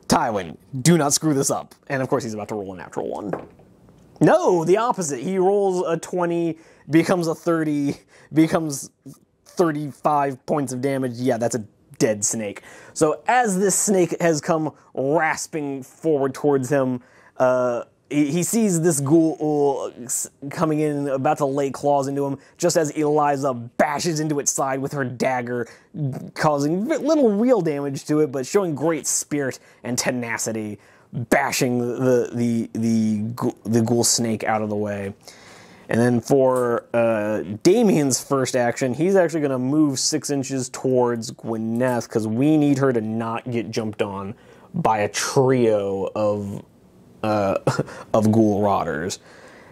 Tywin, do not screw this up. And of course, he's about to roll a natural one. No, the opposite. He rolls a 20, becomes a 30, becomes 35 points of damage. Yeah, that's a dead snake. So as this snake has come rasping forward towards him, uh, he, sees this ghoul coming in, about to lay claws into him, just as Eliza bashes into its side with her dagger, causing little real damage to it, but showing great spirit and tenacity, bashing the the the the ghoul snake out of the way. And then for uh, Damien's first action, he's actually going to move six inches towards Gwyneth because we need her to not get jumped on by a trio of uh, of ghoul rotters.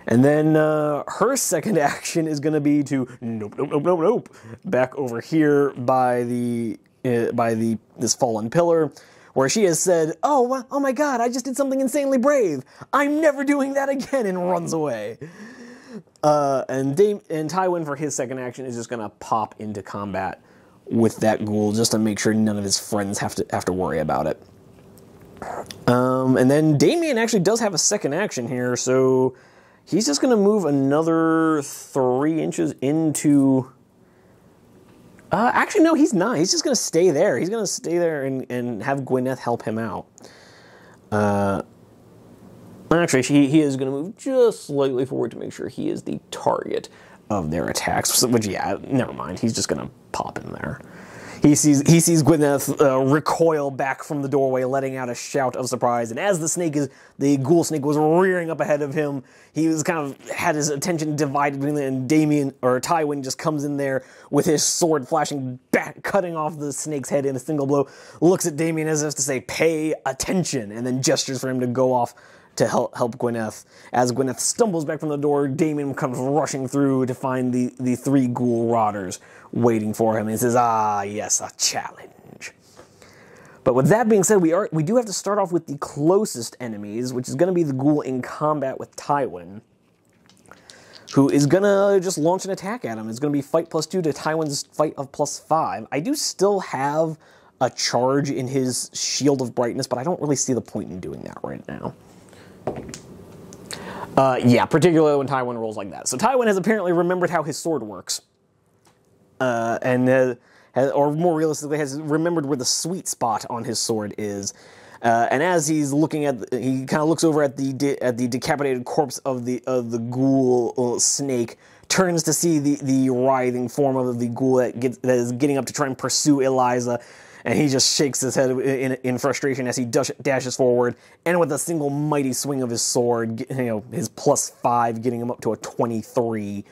And then uh, her second action is going to be to nope, nope, nope, nope, nope, back over here by the uh, by the this fallen pillar, where she has said, "Oh, oh my God, I just did something insanely brave. I'm never doing that again," and runs away. Uh, and Dame and Tywin for his second action is just going to pop into combat with that ghoul just to make sure none of his friends have to have to worry about it. Um, and then Damien actually does have a second action here, so he's just going to move another three inches into. Uh, actually, no, he's not. He's just going to stay there. He's going to stay there and, and have Gwyneth help him out. Uh, actually, he, he is going to move just slightly forward to make sure he is the target of their attacks. Which, yeah, never mind. He's just going to pop in there. He sees he sees Gwyneth uh, recoil back from the doorway, letting out a shout of surprise. And as the snake is the ghoul snake was rearing up ahead of him, he was kind of had his attention divided between and Damien or Tywin just comes in there with his sword flashing back, cutting off the snake's head in a single blow. Looks at Damien as if to say, "Pay attention," and then gestures for him to go off to help help Gwyneth. As Gwyneth stumbles back from the door, Damon comes rushing through to find the, the three ghoul rotters waiting for him and says, Ah, yes, a challenge. But with that being said, we are we do have to start off with the closest enemies, which is going to be the ghoul in combat with Tywin, who is going to just launch an attack at him. It's going to be fight plus two to Tywin's fight of plus five. I do still have a charge in his shield of brightness, but I don't really see the point in doing that right now. Uh, yeah, particularly when Tywin rolls like that. So Tywin has apparently remembered how his sword works, uh, and uh, has, or more realistically, has remembered where the sweet spot on his sword is. Uh, and as he's looking at, the, he kind of looks over at the at the decapitated corpse of the of the ghoul uh, snake, turns to see the the writhing form of the ghoul that, gets, that is getting up to try and pursue Eliza, and he just shakes his head in, in frustration as he dash, dashes forward, and with a single mighty swing of his sword, you know, his plus five, getting him up to a 23.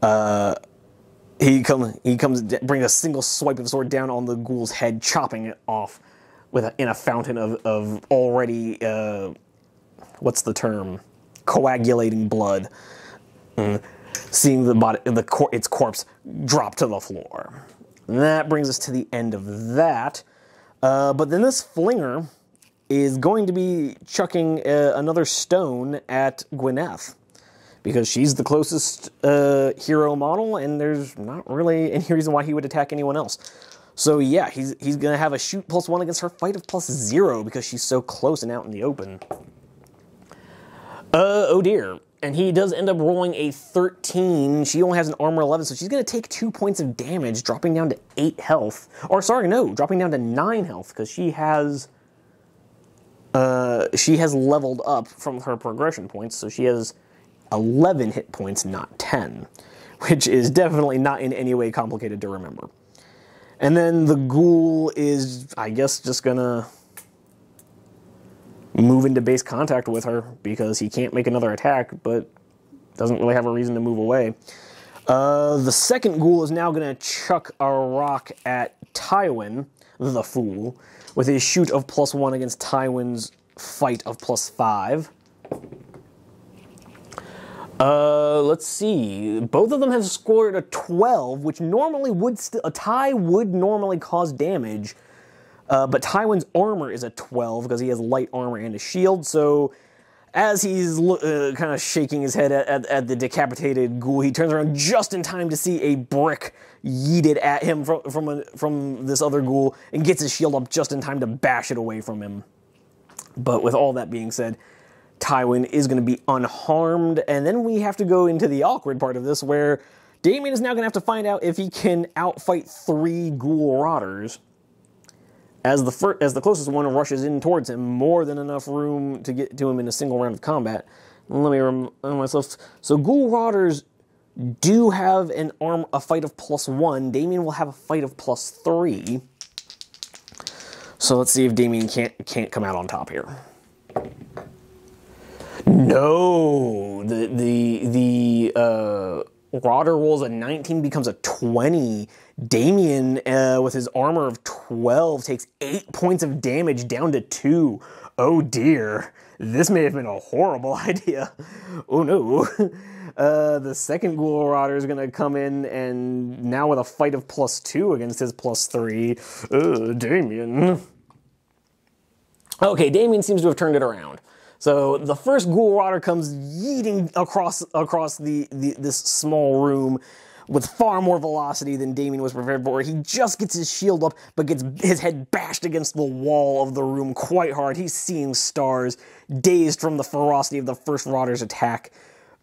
Uh, he comes, he comes, brings a single swipe of his sword down on the ghoul's head, chopping it off with a, in a fountain of, of already, uh, what's the term, coagulating blood. Mm. Seeing the body, the cor- its corpse drop to the floor. And that brings us to the end of that. Uh, but then this flinger is going to be chucking uh, another stone at Gwyneth because she's the closest uh, hero model, and there's not really any reason why he would attack anyone else. So yeah, he's he's gonna have a shoot plus one against her fight of plus zero because she's so close and out in the open. Uh oh dear and he does end up rolling a 13. She only has an armor 11, so she's going to take two points of damage, dropping down to 8 health. Or, sorry, no, dropping down to 9 health, because she has. Uh, she has leveled up from her progression points, so she has 11 hit points, not 10, which is definitely not in any way complicated to remember. And then the ghoul is, I guess, just gonna move into base contact with her because he can't make another attack, but doesn't really have a reason to move away. Uh, the second ghoul is now going to chuck a rock at Tywin, the fool, with his shoot of plus one against Tywin's fight of plus five. Uh, let's see. Both of them have scored a 12, which normally would st- a tie would normally cause damage. Uh, but Tywin's armor is a 12 because he has light armor and a shield. So as he's uh, kind of shaking his head at, at, at, the decapitated ghoul, he turns around just in time to see a brick yeeted at him from from, a, from this other ghoul and gets his shield up just in time to bash it away from him. But with all that being said, Tywin is going to be unharmed. And then we have to go into the awkward part of this where Damien is now going to have to find out if he can outfight three ghoul rotters. As the fir- as the closest one rushes in towards him, more than enough room to get to him in a single round of combat. Let me remind myself. So ghoul rotters do have an arm a fight of plus one. Damien will have a fight of plus three. So let's see if Damien can't can't come out on top here. No, the the the uh, Rotter rolls a 19, becomes a 20. Damien, uh, with his armor of 12, takes eight points of damage down to two. Oh dear, this may have been a horrible idea. Oh no. Uh, the second Ghoul Rotter is going to come in and now with a fight of plus two against his plus three. Uh, Damien. Okay, Damien seems to have turned it around. So the first ghoul rotter comes yeeting across across the, the this small room with far more velocity than Damien was prepared for. He just gets his shield up, but gets his head bashed against the wall of the room quite hard. He's seeing stars, dazed from the ferocity of the first Rotter's attack,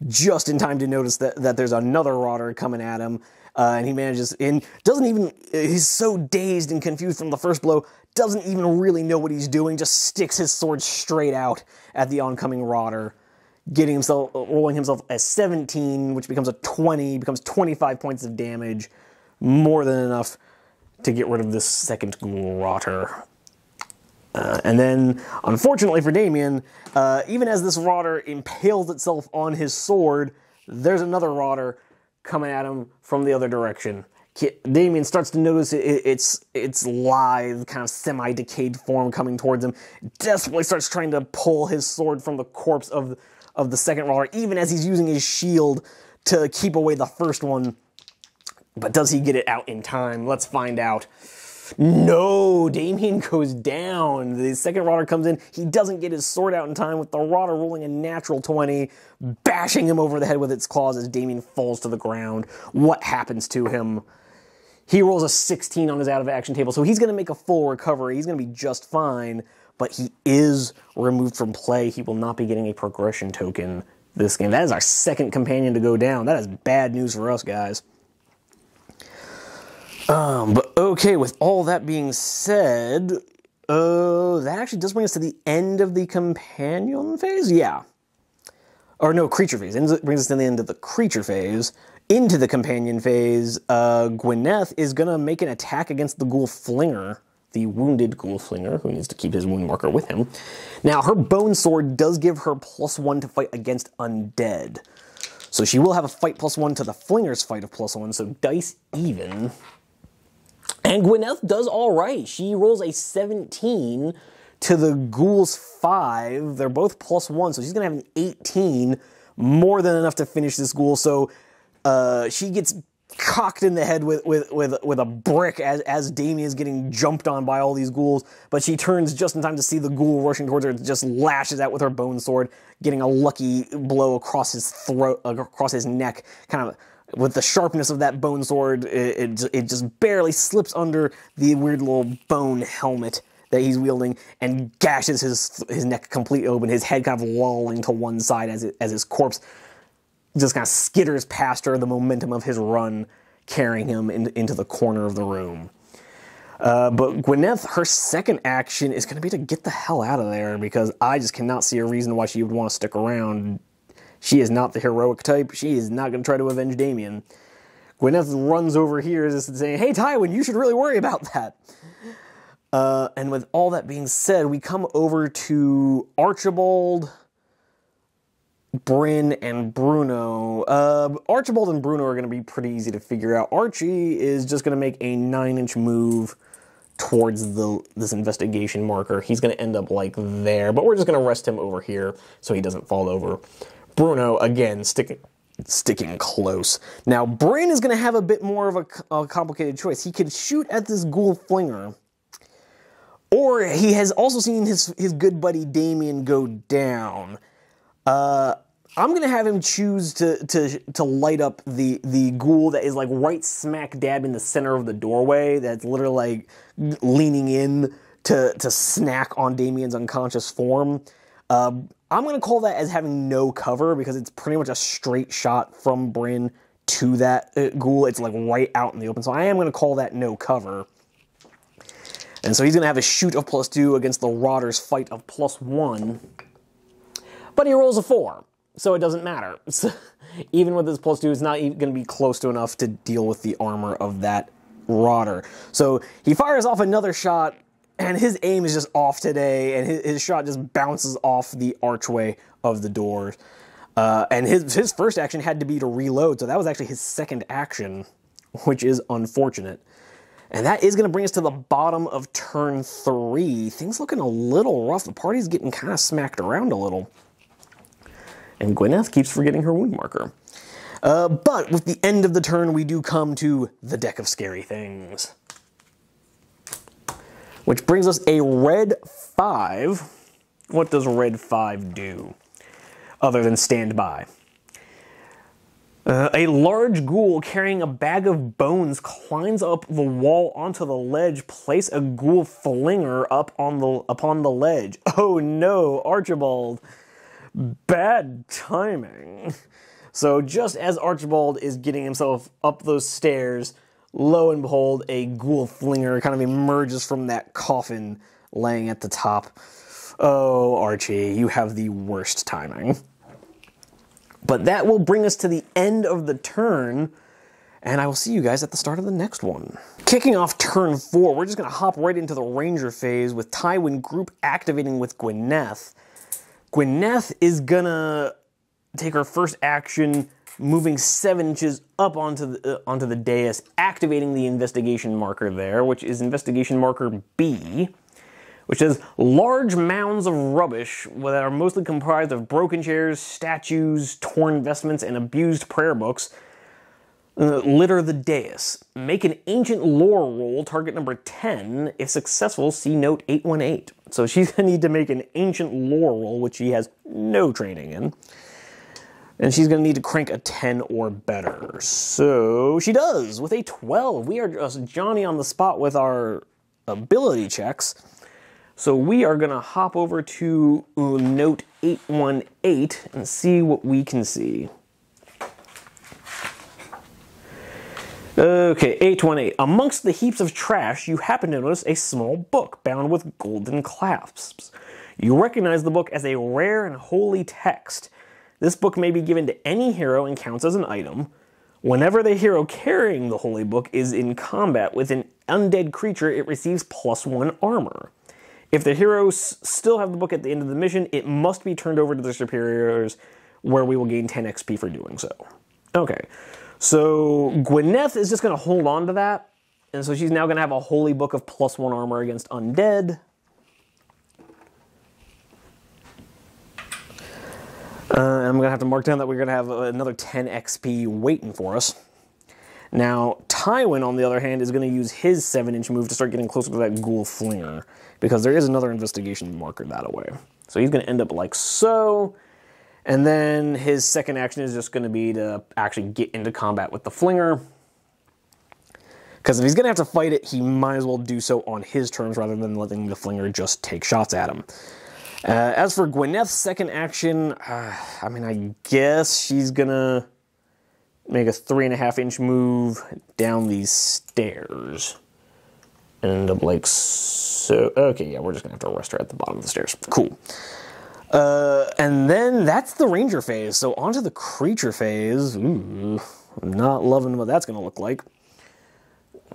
just in time to notice that, that there's another Rotter coming at him. Uh, and he manages and doesn't even he's so dazed and confused from the first blow doesn't even really know what he's doing, just sticks his sword straight out at the oncoming Rotter, getting himself rolling himself a 17, which becomes a 20, becomes 25 points of damage, more than enough to get rid of this second Rotter. Uh, and then, unfortunately for Damien, uh, even as this Rotter impales itself on his sword, there's another Rotter coming at him from the other direction. Damien starts to notice it, it's its lithe, kind of semi-decayed form coming towards him. Desperately starts trying to pull his sword from the corpse of of the second Rotter, even as he's using his shield to keep away the first one. But does he get it out in time? Let's find out. No, Damien goes down. The second Rotter comes in. He doesn't get his sword out in time with the Rotter rolling a natural 20, bashing him over the head with its claws as Damien falls to the ground. What happens to him? He rolls a 16 on his out of action table, so he's going to make a full recovery. He's going to be just fine, but he is removed from play. He will not be getting a progression token this game. That is our second companion to go down. That is bad news for us, guys. Um, but okay, with all that being said, uh, that actually does bring us to the end of the companion phase? Yeah. Or no, creature phase. It brings us to the end of the creature phase into the companion phase, uh, Gwyneth is going to make an attack against the Ghoul Flinger, the wounded Ghoul Flinger, who needs to keep his wound marker with him. Now, her Bone Sword does give her plus one to fight against undead. So she will have a fight plus one to the Flinger's fight of plus one, so dice even. And Gwyneth does all right. She rolls a 17 to the Ghoul's 5. They're both plus one, so she's going to have an 18, more than enough to finish this Ghoul. So uh, she gets cocked in the head with, with, with, with a brick as, as Damien is getting jumped on by all these ghouls, but she turns just in time to see the ghoul rushing towards her, just lashes out with her bone sword, getting a lucky blow across his throat, uh, across his neck, kind of with the sharpness of that bone sword, it, it, it just barely slips under the weird little bone helmet that he's wielding and gashes his his neck completely open, his head kind of lolling to one side as it, as his corpse just kind of skitters past her, the momentum of his run carrying him in, into the corner of the room. Uh, but Gwyneth, her second action is going to be to get the hell out of there because I just cannot see a reason why she would want to stick around. She is not the heroic type. She is not going to try to avenge Damien. Gwyneth runs over here just saying, Hey, Tywin, you should really worry about that. Uh, and with all that being said, we come over to Archibald, Bryn, and Bruno. Uh, Archibald and Bruno are going to be pretty easy to figure out. Archie is just going to make a nine inch move towards the this investigation marker. He's going to end up like there, but we're just going to rest him over here so he doesn't fall over. Bruno, again, sticking sticking close. Now, Bryn is going to have a bit more of a, a complicated choice. He could shoot at this ghoul flinger, or he has also seen his, his good buddy Damien go down. Uh, I'm gonna have him choose to to to light up the the ghoul that is like right smack dab in the center of the doorway. That's literally like leaning in to to snack on Damien's unconscious form. Uh, I'm gonna call that as having no cover because it's pretty much a straight shot from Bryn to that uh, ghoul. It's like right out in the open. So I am gonna call that no cover. And so he's gonna have a shoot of plus two against the Rotter's fight of plus one. But he rolls a four, so it doesn't matter. even with his plus two, it's not even gonna be close to enough to deal with the armor of that Rotter. So he fires off another shot, and his aim is just off today, and his, his shot just bounces off the archway of the door. Uh, and his his first action had to be to reload, so that was actually his second action, which is unfortunate. And that is going to bring us to the bottom of turn three. Things looking a little rough. The party's getting kind of smacked around a little. And Gwyneth keeps forgetting her wound marker. Uh, but with the end of the turn, we do come to the deck of scary things. Which brings us a red 5. What does red 5 do? Other than stand by. Uh, a large ghoul carrying a bag of bones climbs up the wall onto the ledge. Place a ghoul flinger up on the upon the ledge. Oh no, Archibald! Bad timing. So just as Archibald is getting himself up those stairs, lo and behold, a ghoul flinger kind of emerges from that coffin laying at the top. Oh, Archie, you have the worst timing. But that will bring us to the end of the turn, and I will see you guys at the start of the next one. Kicking off turn four, we're just going to hop right into the Ranger phase with Tywin Group activating with Gwyneth. Gwyneth is to take her first action, moving seven inches up onto the, uh, onto the dais, activating the investigation marker there, which is investigation marker B which says large mounds of rubbish that are mostly comprised of broken chairs, statues, torn vestments, and abused prayer books uh, litter the dais. Make an ancient lore roll, target number 10. If successful, see note 818. So she's gonna need to make an ancient lore roll, which she has no training in. And she's gonna need to crank a 10 or better. So she does with a 12. We are just Johnny on the spot with our ability checks. So we are going to hop over to note 818 and see what we can see. Okay, 818. Amongst the heaps of trash, you happen to notice a small book bound with golden clasps. You recognize the book as a rare and holy text. This book may be given to any hero and counts as an item. Whenever the hero carrying the holy book is in combat with an undead creature, it receives plus one armor. If the heroes still have the book at the end of the mission, it must be turned over to their superiors, where we will gain 10 XP for doing so. Okay, so Gwyneth is just going to hold on to that, and so she's now going to have a holy book of plus one armor against undead. Uh, I'm going to have to mark down that we're going to have another 10 XP waiting for us. Now, Tywin, on the other hand, is going to use his 7 inch move to start getting closer to that ghoul flinger, because there is another investigation marker that away. So he's going to end up like so. And then his second action is just going to be to actually get into combat with the flinger. Because if he's going to have to fight it, he might as well do so on his terms rather than letting the flinger just take shots at him. Uh, as for Gwyneth's second action, uh, I mean, I guess she's going to make a three and a half inch move down these stairs. And end up like so. Okay, yeah, we're just gonna have to arrest her at the bottom of the stairs. Cool. Uh, and then that's the ranger phase. So onto the creature phase. Ooh, I'm not loving what that's gonna look like.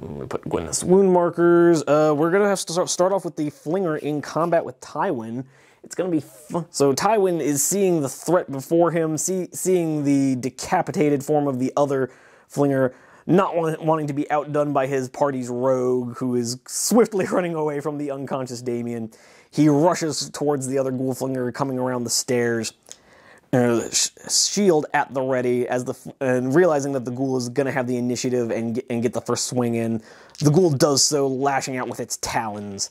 we put Gwyneth's wound markers. Uh, we're gonna have to start off with the Flinger in combat with Tywin. It's gonna be fun. So Tywin is seeing the threat before him, see, seeing the decapitated form of the other Flinger, not want, wanting to be outdone by his party's rogue, who is swiftly running away from the unconscious Damien. He rushes towards the other Ghoul Flinger coming around the stairs uh, shield at the ready as the and realizing that the ghoul is going to have the initiative and get, and get the first swing in. The ghoul does so, lashing out with its talons.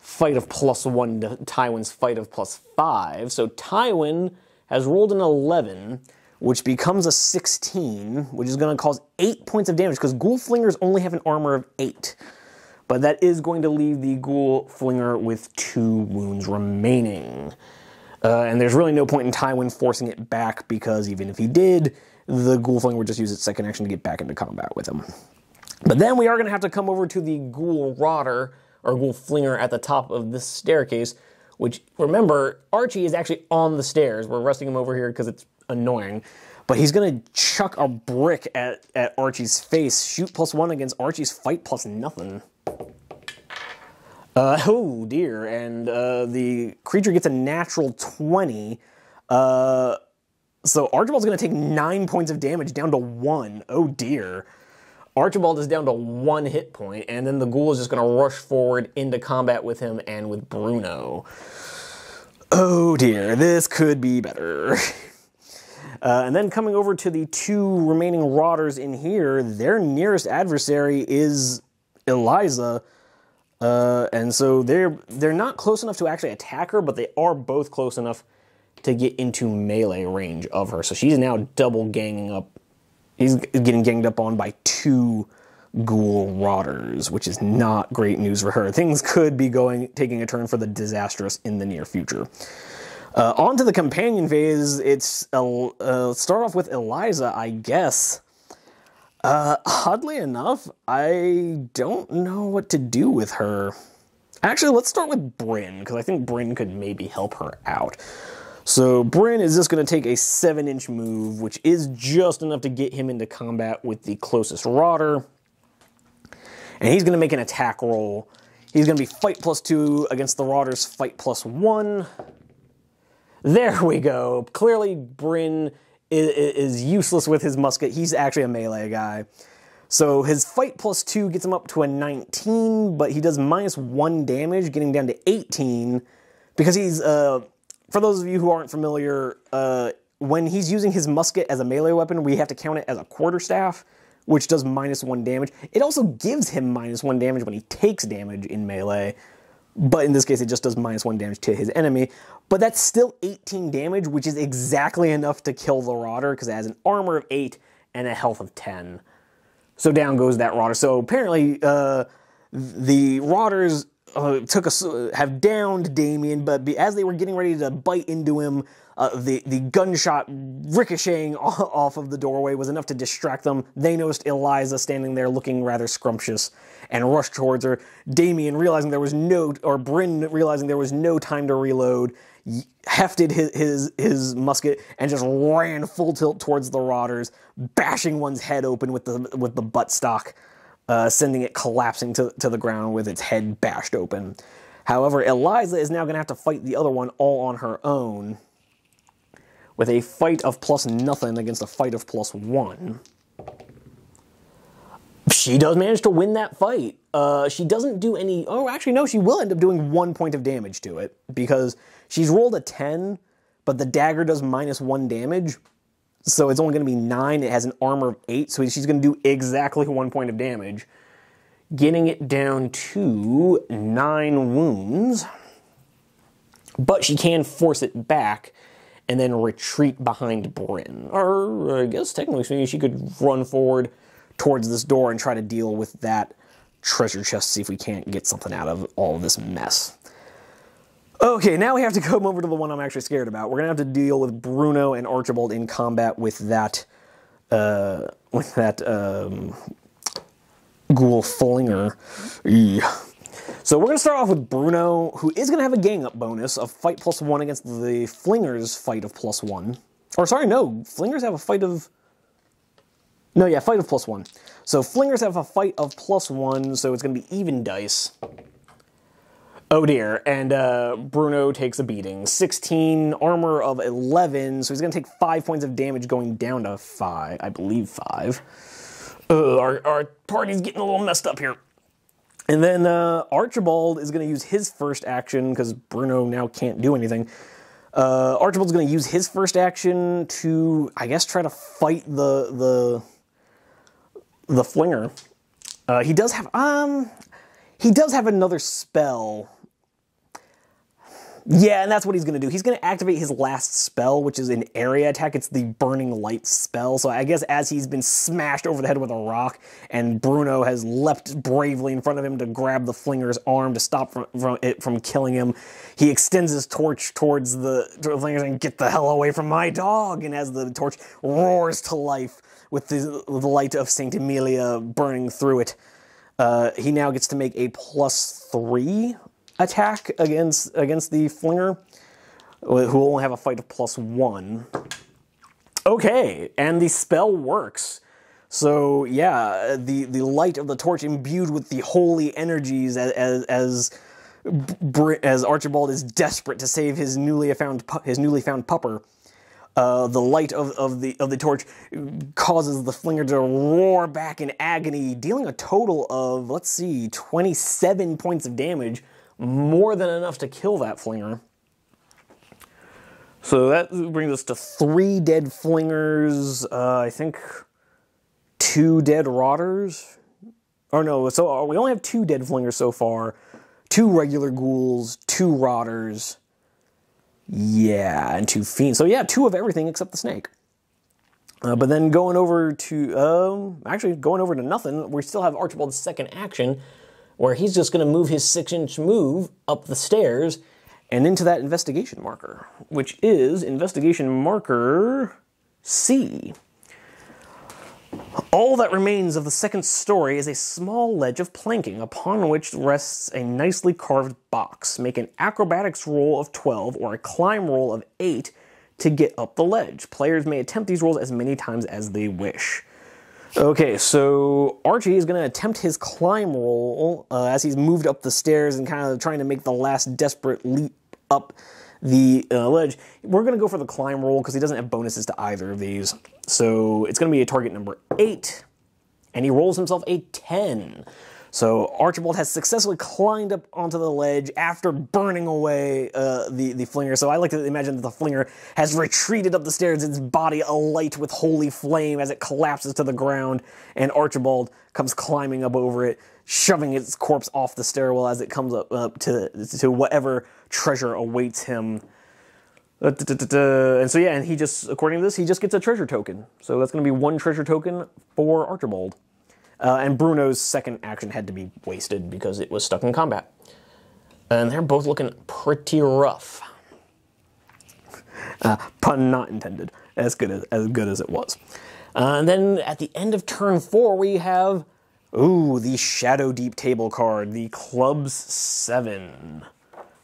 Fight of plus one to Tywin's fight of plus five. So Tywin has rolled an 11, which becomes a 16, which is going to cause eight points of damage because ghoul flingers only have an armor of eight. But that is going to leave the ghoul flinger with two wounds remaining. Uh, and there's really no point in Tywin forcing it back because even if he did, the Ghoul Flinger would just use its second action to get back into combat with him. But then we are going to have to come over to the Ghoul Rotter, or Ghoul Flinger at the top of this staircase, which, remember, Archie is actually on the stairs. We're resting him over here because it's annoying. But he's going to chuck a brick at, at Archie's face, shoot plus one against Archie's fight plus nothing. Uh, oh dear, and uh, the creature gets a natural 20. Uh, so Archibald's going to take nine points of damage down to one. Oh dear. Archibald is down to one hit point, and then the ghoul is just going to rush forward into combat with him and with Bruno. Oh dear, this could be better. Uh, and then coming over to the two remaining rotters in here, their nearest adversary is Eliza, uh, and so they're they're not close enough to actually attack her, but they are both close enough to get into melee range of her. So she's now double ganging up. He's getting ganged up on by two ghoul rotters, which is not great news for her. Things could be going taking a turn for the disastrous in the near future. Uh, on to the companion phase. It's uh, start off with Eliza, I guess. Uh, oddly enough, I don't know what to do with her. Actually, let's start with Bryn, because I think Bryn could maybe help her out. So Bryn is just going to take a 7-inch move, which is just enough to get him into combat with the closest Rotter. And he's going to make an attack roll. He's going to be fight plus 2 against the Rotter's fight plus 1. There we go. Clearly, Bryn is, useless with his musket. He's actually a melee guy. So his fight plus two gets him up to a 19, but he does minus one damage, getting down to 18, because he's, uh, for those of you who aren't familiar, uh, when he's using his musket as a melee weapon, we have to count it as a quarterstaff, which does minus one damage. It also gives him minus one damage when he takes damage in melee, but in this case, it just does minus one damage to his enemy. But that's still 18 damage, which is exactly enough to kill the Rotter because it has an armor of 8 and a health of 10. So down goes that Rotter. So apparently, uh, the Rotters uh, took a, have downed Damien, but as they were getting ready to bite into him, uh, the, the gunshot ricocheting off of the doorway was enough to distract them. They noticed Eliza standing there looking rather scrumptious and rushed towards her. Damien, realizing there was no, or Bryn realizing there was no time to reload, hefted his, his, his musket and just ran full tilt towards the Rotters, bashing one's head open with the, with the buttstock, uh, sending it collapsing to, to the ground with its head bashed open. However, Eliza is now going to have to fight the other one all on her own with a fight of plus nothing against a fight of plus one. She does manage to win that fight. Uh, she doesn't do any. Oh, actually, no, she will end up doing one point of damage to it because she's rolled a 10, but the dagger does minus one damage. So it's only going to be nine. It has an armor of eight, so she's going to do exactly one point of damage, getting it down to nine wounds. But she can force it back and then retreat behind Bryn. Or I guess technically speaking, she could run forward towards this door and try to deal with that treasure chest, see if we can't get something out of all this mess. Okay, now we have to come over to the one I'm actually scared about. We're gonna have to deal with Bruno and Archibald in combat with that, uh, with that um, ghoul Flinger. So we're to start off with Bruno, who is to have a gang up bonus of fight plus one against the Flingers fight of plus one. Or sorry, no, Flingers have a fight of... No, yeah, fight of plus one. So flingers have a fight of plus one, so it's to be even dice. Oh dear, and uh, Bruno takes a beating. 16, armor of 11, so he's going to take 5 points of damage going down to 5, I believe 5. Ugh, our, our party's getting a little messed up here. And then uh, Archibald is going to use his first action, because Bruno now can't do anything. Uh, Archibald's going to use his first action to, I guess, try to fight the the the flinger. Uh, he does have um, he does have another spell yeah, and that's what he's going to do. He's going to activate his last spell, which is an area attack. It's the Burning Light spell. So I guess as he's been smashed over the head with a rock, and Bruno has leapt bravely in front of him to grab the Flinger's arm to stop from, from it from killing him, he extends his torch towards the, to the Flinger and "Get the hell away from my dog!" And as the torch roars to life with the, the light of Saint Emilia burning through it, uh, he now gets to make a plus three attack against against the flinger, who will only have a fight of plus one. Okay, and the spell works. So yeah, the the light of the torch imbued with the holy energies as as as, as Archibald is desperate to save his newly found his newly found pupper. Uh, the light of, of the of the torch causes the flinger to roar back in agony, dealing a total of let's see, 27 points of damage more than enough to kill that flinger. So that brings us to three dead flingers, uh, I think two dead rotters. Or no, so uh, we only have two dead flingers so far. Two regular ghouls, two rotters. Yeah, and two fiends. So yeah, two of everything except the snake. Uh, but then going over to, um, actually going over to nothing, we still have Archibald's second action, where he's just going to move his six inch move up the stairs and into that investigation marker, which is investigation marker C. All that remains of the second story is a small ledge of planking upon which rests a nicely carved box. Make an acrobatics roll of 12 or a climb roll of 8 to get up the ledge. Players may attempt these rolls as many times as they wish. Okay, so Archie is going to attempt his climb roll uh, as he's moved up the stairs and kind of trying to make the last desperate leap up the uh, ledge. We're going to go for the climb roll because he doesn't have bonuses to either of these. So it's going to be a target number 8, and he rolls himself a 10. So Archibald has successfully climbed up onto the ledge after burning away uh, the, the flinger. So I like to imagine that the flinger has retreated up the stairs, its body alight with holy flame as it collapses to the ground, and Archibald comes climbing up over it, shoving its corpse off the stairwell as it comes up, up to, to whatever treasure awaits him. Uh, and so yeah, and he just, according to this, he just gets a treasure token. So that's going to be one treasure token for Archibald. Uh, and Bruno's second action had to be wasted because it was stuck in combat. And they're both looking pretty rough. Uh, pun not intended. As good as as good as it was. Uh, and then at the end of turn four, we have ooh the Shadow Deep table card, the Clubs Seven.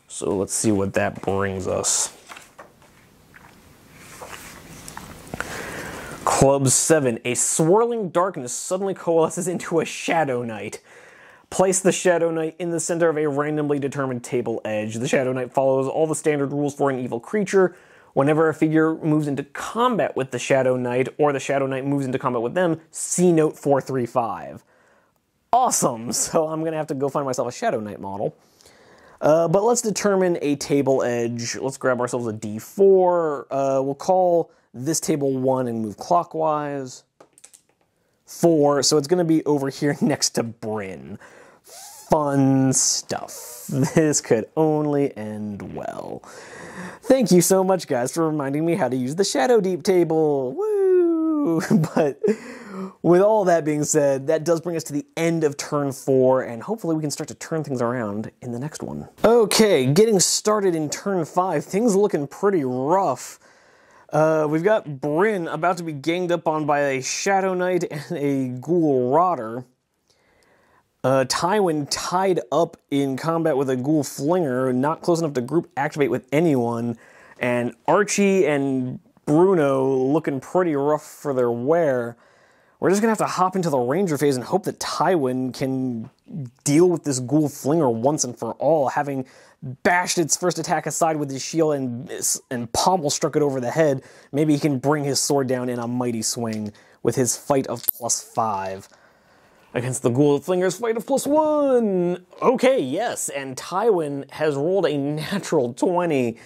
So let's see what that brings us. Club 7. A swirling darkness suddenly coalesces into a Shadow Knight. Place the Shadow Knight in the center of a randomly determined table edge. The Shadow Knight follows all the standard rules for an evil creature. Whenever a figure moves into combat with the Shadow Knight, or the Shadow Knight moves into combat with them, see note 435. Awesome! So I'm gonna have to go find myself a Shadow Knight model. Uh, but let's determine a table edge. Let's grab ourselves a D4. Uh, we'll call this table one and move clockwise. Four, so it's going to be over here next to Bryn. Fun stuff. This could only end well. Thank you so much, guys, for reminding me how to use the Shadow Deep table. Woo! But with all that being said, that does bring us to the end of turn four, and hopefully we can start to turn things around in the next one. Okay, getting started in turn five, things looking pretty rough. Uh, we've got Bryn about to be ganged up on by a Shadow Knight and a Ghoul Rotter. Uh, Tywin tied up in combat with a Ghoul Flinger, not close enough to group activate with anyone. And Archie and Bruno looking pretty rough for their wear. we're just gonna have to hop into the Ranger phase and hope that Tywin can deal with this Ghoul Flinger once and for all, having bashed its first attack aside with his shield and and pommel struck it over the head. Maybe he can bring his sword down in a mighty swing with his fight of plus five against the Ghoul Flinger's fight of plus one. Okay, yes, and Tywin has rolled a natural 20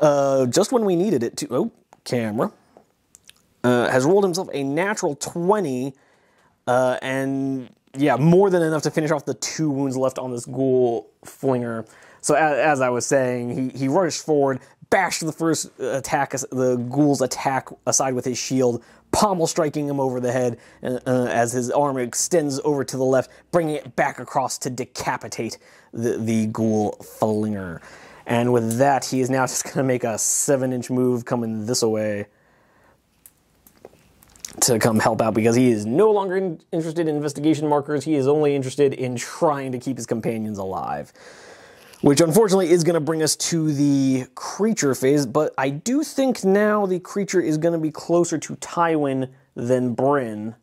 uh, just when we needed it to. Oh, camera. Uh, has rolled himself a natural 20, uh, and yeah, more than enough to finish off the two wounds left on this Ghoul Flinger. So, as, as I was saying, he, he rushed forward, bashed the first attack, the Ghoul's attack aside with his shield, pommel striking him over the head uh, uh, as his arm extends over to the left, bringing it back across to decapitate the, the Ghoul Flinger. And with that, he is now just going to make a seven inch move coming this way to come help out because he is no longer in, interested in investigation markers. He is only interested in trying to keep his companions alive. Which unfortunately is going to bring us to the creature phase, but I do think now the creature is going to be closer to Tywin than Bryn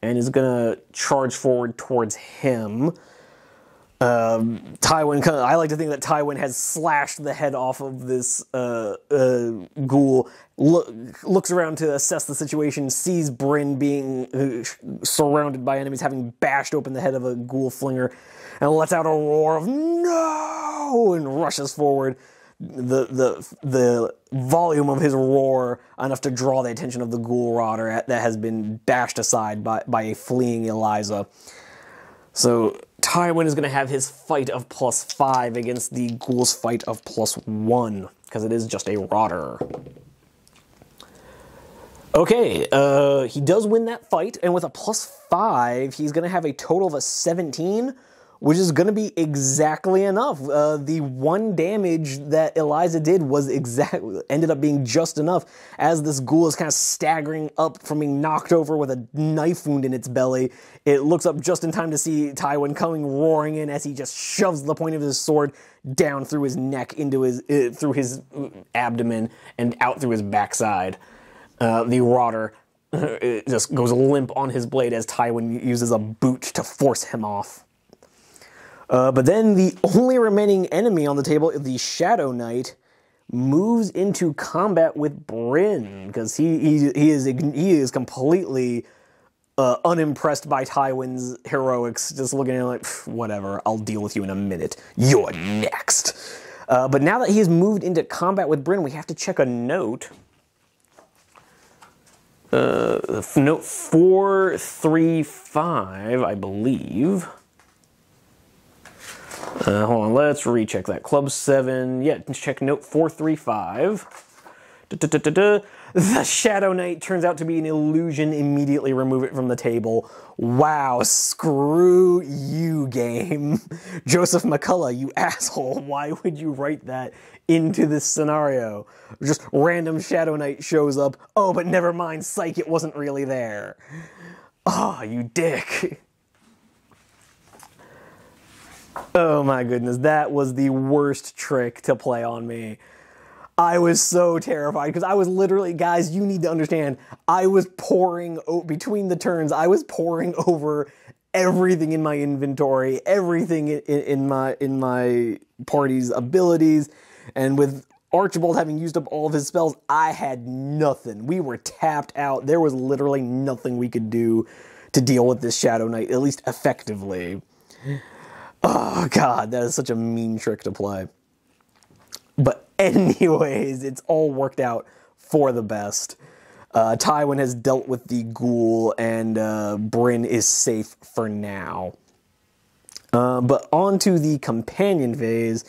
and is going to charge forward towards him. Um, Tywin, I like to think that Tywin has slashed the head off of this uh, uh, ghoul, looks around to assess the situation, sees Bryn being uh, surrounded by enemies, having bashed open the head of a ghoul flinger, and lets out a roar of no and rushes forward. The, the the volume of his roar enough to draw the attention of the ghoul rotter that has been dashed aside by, by a fleeing Eliza. So Tywin is going to have his fight of plus five against the Ghoul's fight of plus one, because it is just a rotter. Okay, uh, he does win that fight, and with a plus five, he's going to have a total of a 17, which is going to be exactly enough. Uh, the one damage that Eliza did was exactly ended up being just enough as this ghoul is kind of staggering up from being knocked over with a knife wound in its belly. It looks up just in time to see Tywin coming roaring in as he just shoves the point of his sword down through his neck into his uh, through his abdomen and out through his backside. Uh, the rotter just goes limp on his blade as Tywin uses a boot to force him off. Uh, but then the only remaining enemy on the table, the Shadow Knight, moves into combat with Bryn because he, he he is he is completely uh, unimpressed by Tywin's heroics, just looking at him like whatever. I'll deal with you in a minute. You're next. Uh, but now that he has moved into combat with Bryn, we have to check a note. Uh, note four three five, I believe. Uh, hold on, let's recheck that. Club 7, yeah, check note 435. The Shadow Knight turns out to be an illusion. Immediately remove it from the table. Wow, screw you, game. Joseph McCullough, you asshole. Why would you write that into this scenario? Just random Shadow Knight shows up. Oh, but never mind, psych, it wasn't really there. Oh, you dick. Oh my goodness, that was the worst trick to play on me. I was so terrified because I was literally, guys, you need to understand, I was pouring between the turns, I was poring over everything in my inventory, everything in, in my in my party's abilities, and with Archibald having used up all of his spells, I had nothing. We were tapped out. There was literally nothing we could do to deal with this Shadow Knight, at least effectively. Oh god, that is such a mean trick to play. But anyways, it's all worked out for the best. Uh, Tywin has dealt with the ghoul, and uh, Bryn is safe for now. Uh, but on to the companion phase.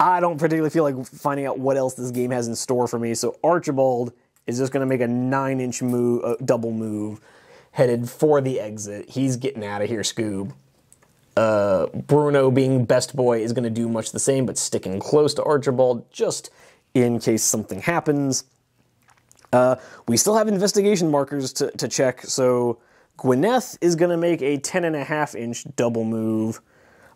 I don't particularly feel like finding out what else this game has in store for me, so Archibald is just going to make a nine inch move, uh, double move, headed for the exit. He's getting out of here, Scoob. Uh, Bruno, being best boy, is going to do much the same, but sticking close to Archibald just in case something happens. Uh, we still have investigation markers to, to check, so Gwyneth is going to make a 10.5 inch double move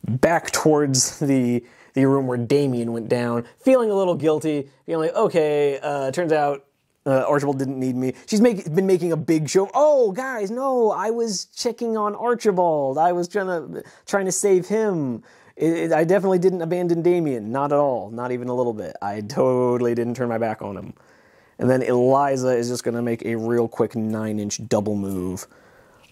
back towards the, the room where Damien went down, feeling a little guilty, feeling like, okay, uh, turns out Uh, Archibald didn't need me. She's make, been making a big show. Oh, guys, no, I was checking on Archibald. I was trying to trying to save him. It, it, I definitely didn't abandon Damien. Not at all. Not even a little bit. I totally didn't turn my back on him. And then Eliza is just going to make a real quick nine inch double move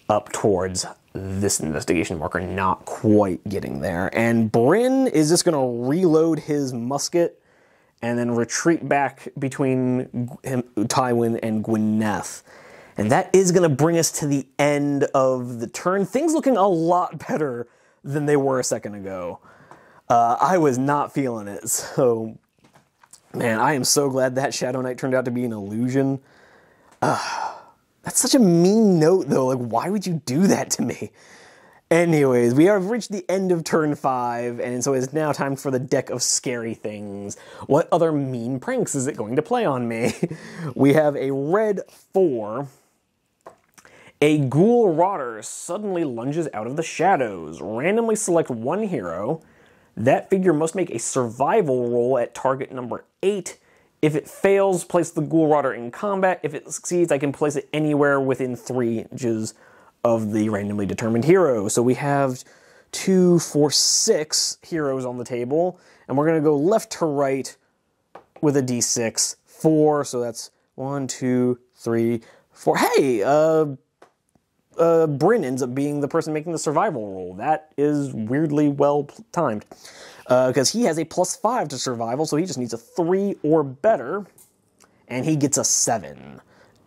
up towards this investigation marker, not quite getting there. And Bryn is just going to reload his musket and then retreat back between him, Tywin and Gwyneth. And that is going to bring us to the end of the turn. Things looking a lot better than they were a second ago. Uh, I was not feeling it. So, man, I am so glad that Shadow Knight turned out to be an illusion. Uh, that's such a mean note, though. Like, why would you do that to me? Anyways, we have reached the end of turn five, and so it's now time for the deck of scary things. What other mean pranks is it going to play on me? we have a red four. A ghoul rotter suddenly lunges out of the shadows. Randomly select one hero. That figure must make a survival roll at target number eight. If it fails, place the ghoul rotter in combat. If it succeeds, I can place it anywhere within three inches of the randomly determined hero. So we have two, four, six heroes on the table, and we're going to go left to right with a d6. Four, so that's one, two, three, four. Hey, uh, uh, Bryn ends up being the person making the survival roll. That is weirdly well timed. Because uh, he has a plus five to survival, so he just needs a three or better, and he gets a seven.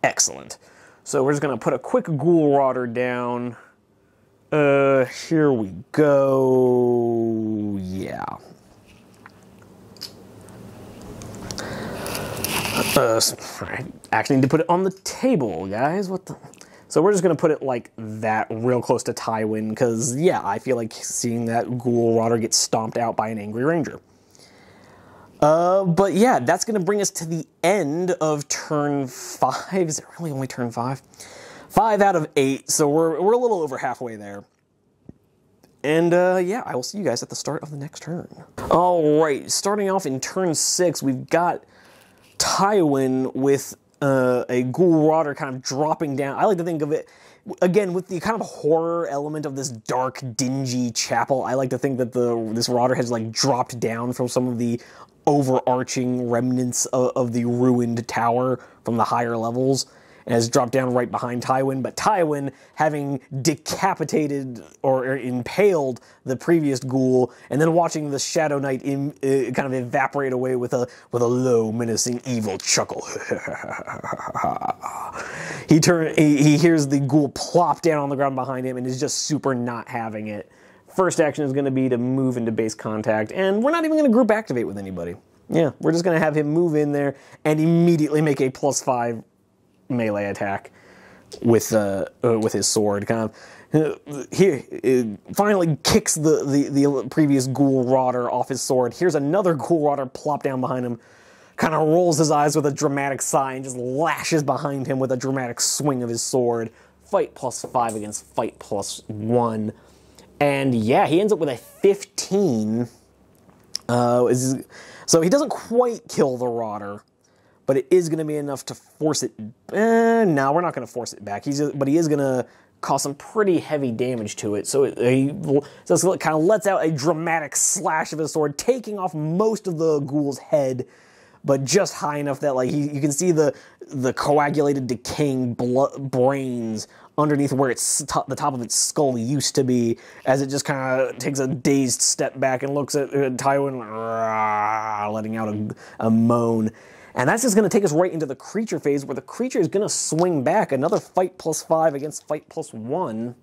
Excellent. So we're just gonna put a quick ghoul rotter down. Uh, here we go. Yeah. Uh, I actually need to put it on the table, guys. What the? So we're just gonna put it like that, real close to Tywin, because yeah, I feel like seeing that ghoul rotter get stomped out by an angry ranger. Uh, but yeah, that's going to bring us to the end of turn five. Is it really only turn five? Five out of eight, so we're, we're a little over halfway there. And uh, yeah, I will see you guys at the start of the next turn. All right, starting off in turn six, we've got Tywin with uh, a ghoul rotter kind of dropping down. I like to think of it again with the kind of horror element of this dark, dingy chapel. I like to think that the this rotter has like dropped down from some of the overarching remnants of, of the ruined tower from the higher levels has dropped down right behind Tywin. But Tywin, having decapitated or impaled the previous ghoul, and then watching the Shadow Knight in, uh, kind of evaporate away with a with a low, menacing, evil chuckle. he turn he, he hears the ghoul plop down on the ground behind him and is just super not having it. First action is going to be to move into base contact, and we're not even going to group activate with anybody. Yeah, we're just going to have him move in there and immediately make a plus five melee attack with uh, uh with his sword. Kind of uh, here, finally kicks the, the the previous ghoul rotter off his sword. Here's another ghoul rotter plop down behind him. Kind of rolls his eyes with a dramatic sigh and just lashes behind him with a dramatic swing of his sword. Fight plus five against fight plus one. And yeah, he ends up with a 15. Uh, so he doesn't quite kill the rotter, but it is going to be enough to force it. Eh, no, we're not going to force it back. He's, but he is going to cause some pretty heavy damage to it. So it, he just kind of lets out a dramatic slash of his sword, taking off most of the ghoul's head, but just high enough that like he, you can see the the coagulated, decaying blood, brains underneath where it's the top of its skull used to be, as it just kind of takes a dazed step back and looks at uh, Tywin, rah, letting out a, a moan. And that's just going to take us right into the creature phase, where the creature is going to swing back another fight plus five against fight plus one.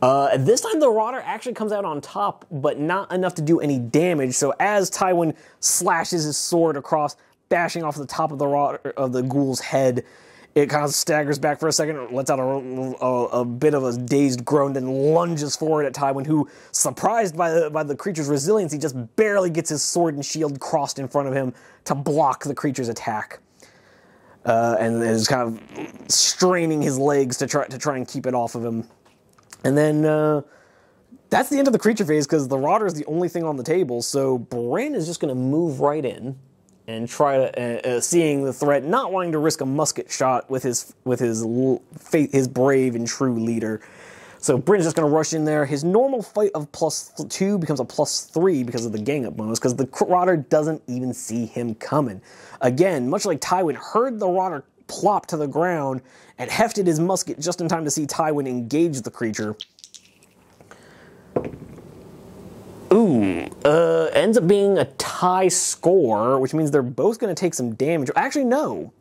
Uh, this time the Rotter actually comes out on top, but not enough to do any damage. So as Tywin slashes his sword across, bashing off the top of the Rotter, of the Ghoul's head, it kind of staggers back for a second, lets out a, a, a, bit of a dazed groan, then lunges forward at Tywin, who, surprised by the, by the creature's resilience, he just barely gets his sword and shield crossed in front of him to block the creature's attack. Uh, and is kind of straining his legs to try to try and keep it off of him. And then uh, that's the end of the creature phase because the Rotter is the only thing on the table. So Bryn is just going to move right in and try to, uh, uh, seeing the threat, not wanting to risk a musket shot with his with his his brave and true leader. So Bryn's just going to rush in there. His normal fight of plus two becomes a plus three because of the gang up bonus, because the Rotter doesn't even see him coming. Again, much like Tywin heard the Rotter plop to the ground and hefted his musket just in time to see Tywin engage the creature. Ooh, uh, ends up being a tie score, which means they're both going to take some damage. Actually, no.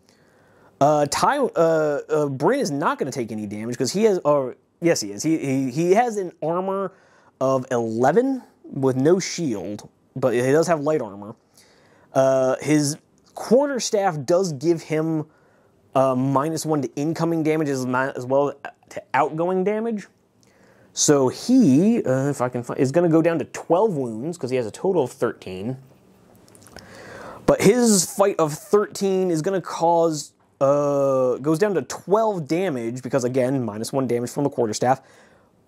Uh, uh, uh, Bryn is not going to take any damage because he has, or Yes, he is. He, he, he has an armor of 11 with no shield, but he does have light armor. Uh, his quarterstaff does give him uh, minus one to incoming damage as, as well to outgoing damage. So he, uh, if I can find, is going to go down to 12 wounds because he has a total of 13. But his fight of 13 is going to cause uh, goes down to 12 damage because again, minus one damage from the quarterstaff.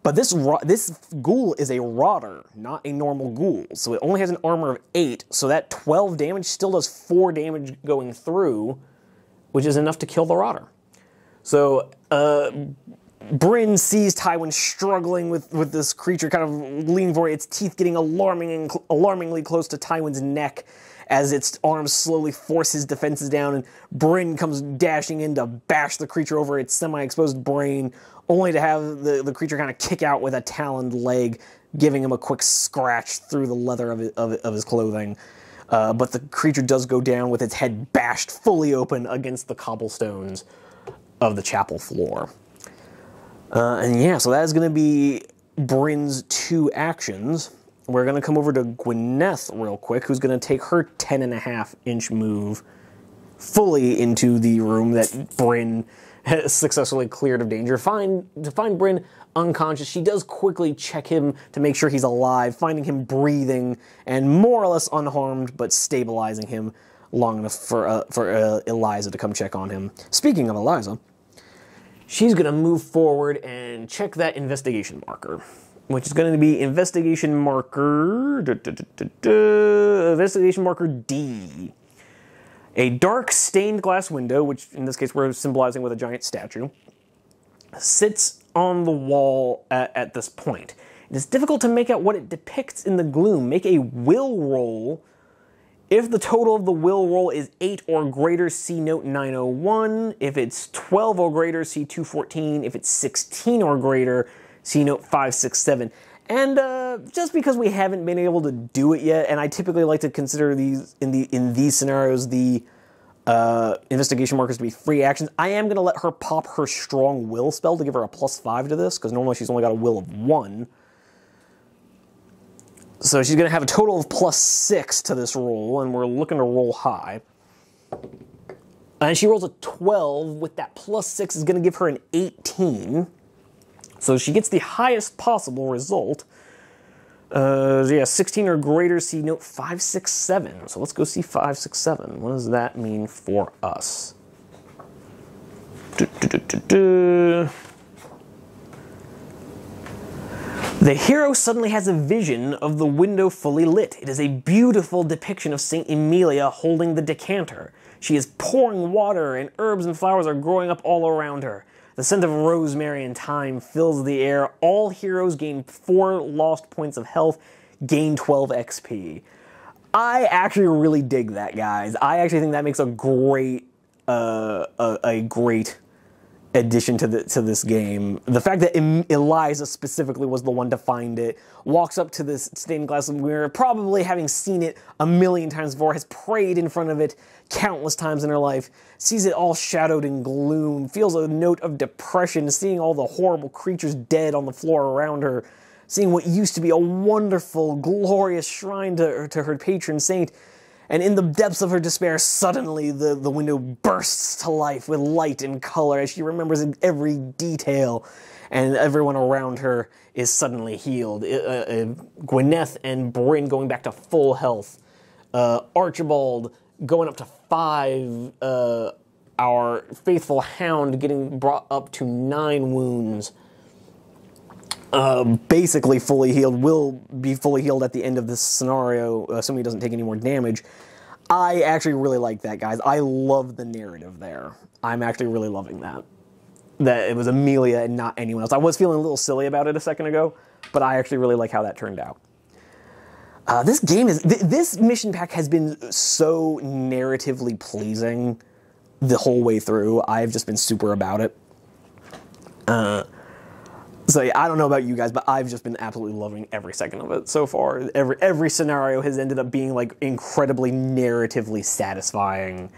But this this ghoul is a rotter, not a normal ghoul. So it only has an armor of 8, so that 12 damage still does 4 damage going through, which is enough to kill the rotter. So uh, Bryn sees Tywin struggling with, with this creature, kind of leaning for its teeth getting alarming alarmingly close to Tywin's neck as its arms slowly force his defenses down, and Bryn comes dashing in to bash the creature over its semi-exposed brain, only to have the, the creature kind of kick out with a taloned leg, giving him a quick scratch through the leather of, of, of his clothing. Uh, but the creature does go down with its head bashed fully open against the cobblestones of the chapel floor. Uh, and yeah, so that is going to be Bryn's two actions we're going to come over to Gwyneth real quick, who's going to take her 10 and a half inch move fully into the room that Bryn has successfully cleared of danger. Find to find Bryn unconscious, she does quickly check him to make sure he's alive, finding him breathing and more or less unharmed, but stabilizing him long enough for uh, for uh, Eliza to come check on him. Speaking of Eliza, she's gonna move forward and check that investigation marker which is going to be investigation marker da, investigation marker D. A dark stained glass window, which in this case we're symbolizing with a giant statue, sits on the wall at, at this point. It is difficult to make out what it depicts in the gloom. Make a will roll. If the total of the will roll is 8 or greater, see note 901. If it's 12 or greater, see 214. If it's 16 or greater, C Note 567. And uh, just because we haven't been able to do it yet, and I typically like to consider these in the in these scenarios the uh, investigation markers to be free actions, I am going to let her pop her strong will spell to give her a plus five to this because normally she's only got a will of one. So she's going to have a total of plus six to this roll, and we're looking to roll high. And she rolls a 12 with that plus six is going to give her an 18. So she gets the highest possible result. Uh, yeah, 16 or greater, see note 567. So let's go see 567. What does that mean for us? Du, du, du, the hero suddenly has a vision of the window fully lit. It is a beautiful depiction of St. Emilia holding the decanter. She is pouring water, and herbs and flowers are growing up all around her. The scent of rosemary and thyme fills the air. All heroes gain 4 lost points of health, gain 12 XP. I actually really dig that, guys. I actually think that makes a great, uh, a, a great addition to the to this game. The fact that Eliza specifically was the one to find it, walks up to this stained glass mirror, probably having seen it a million times before, has prayed in front of it countless times in her life, sees it all shadowed in gloom, feels a note of depression, seeing all the horrible creatures dead on the floor around her, seeing what used to be a wonderful, glorious shrine to, to her patron saint and in the depths of her despair, suddenly the, the window bursts to life with light and color as she remembers every detail, and everyone around her is suddenly healed. Uh, uh, Gwyneth and Bryn going back to full health. Uh, Archibald going up to five. Uh, our faithful hound getting brought up to nine wounds. Uh, basically fully healed, will be fully healed at the end of this scenario, assuming he doesn't take any more damage. I actually really like that, guys. I love the narrative there. I'm actually really loving that. That it was Amelia and not anyone else. I was feeling a little silly about it a second ago, but I actually really like how that turned out. Uh, this game is th- this mission pack has been so narratively pleasing the whole way through. I've just been super about it. Uh, so yeah, I don't know about you guys, but I've just been absolutely loving every second of it so far. Every every scenario has ended up being like incredibly narratively satisfying.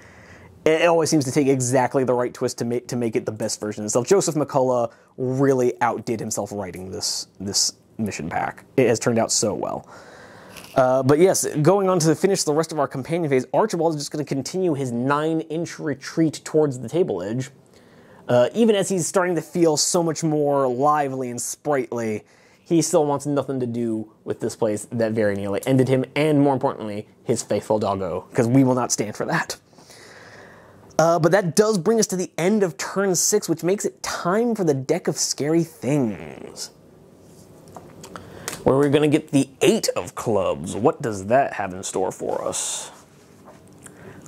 It always seems to take exactly the right twist to make to make it the best version of itself. Joseph McCullough really outdid himself writing this this mission pack. It has turned out so well. Uh, but yes, going on to finish the rest of our companion phase, Archibald is just going to continue his nine-inch retreat towards the table edge. Uh, even as he's starting to feel so much more lively and sprightly, he still wants nothing to do with this place that very nearly ended him, and more importantly, his faithful doggo, because we will not stand for that. Uh, but that does bring us to the end of turn six, which makes it time for the deck of scary things. Where we're going to get the eight of clubs. What does that have in store for us?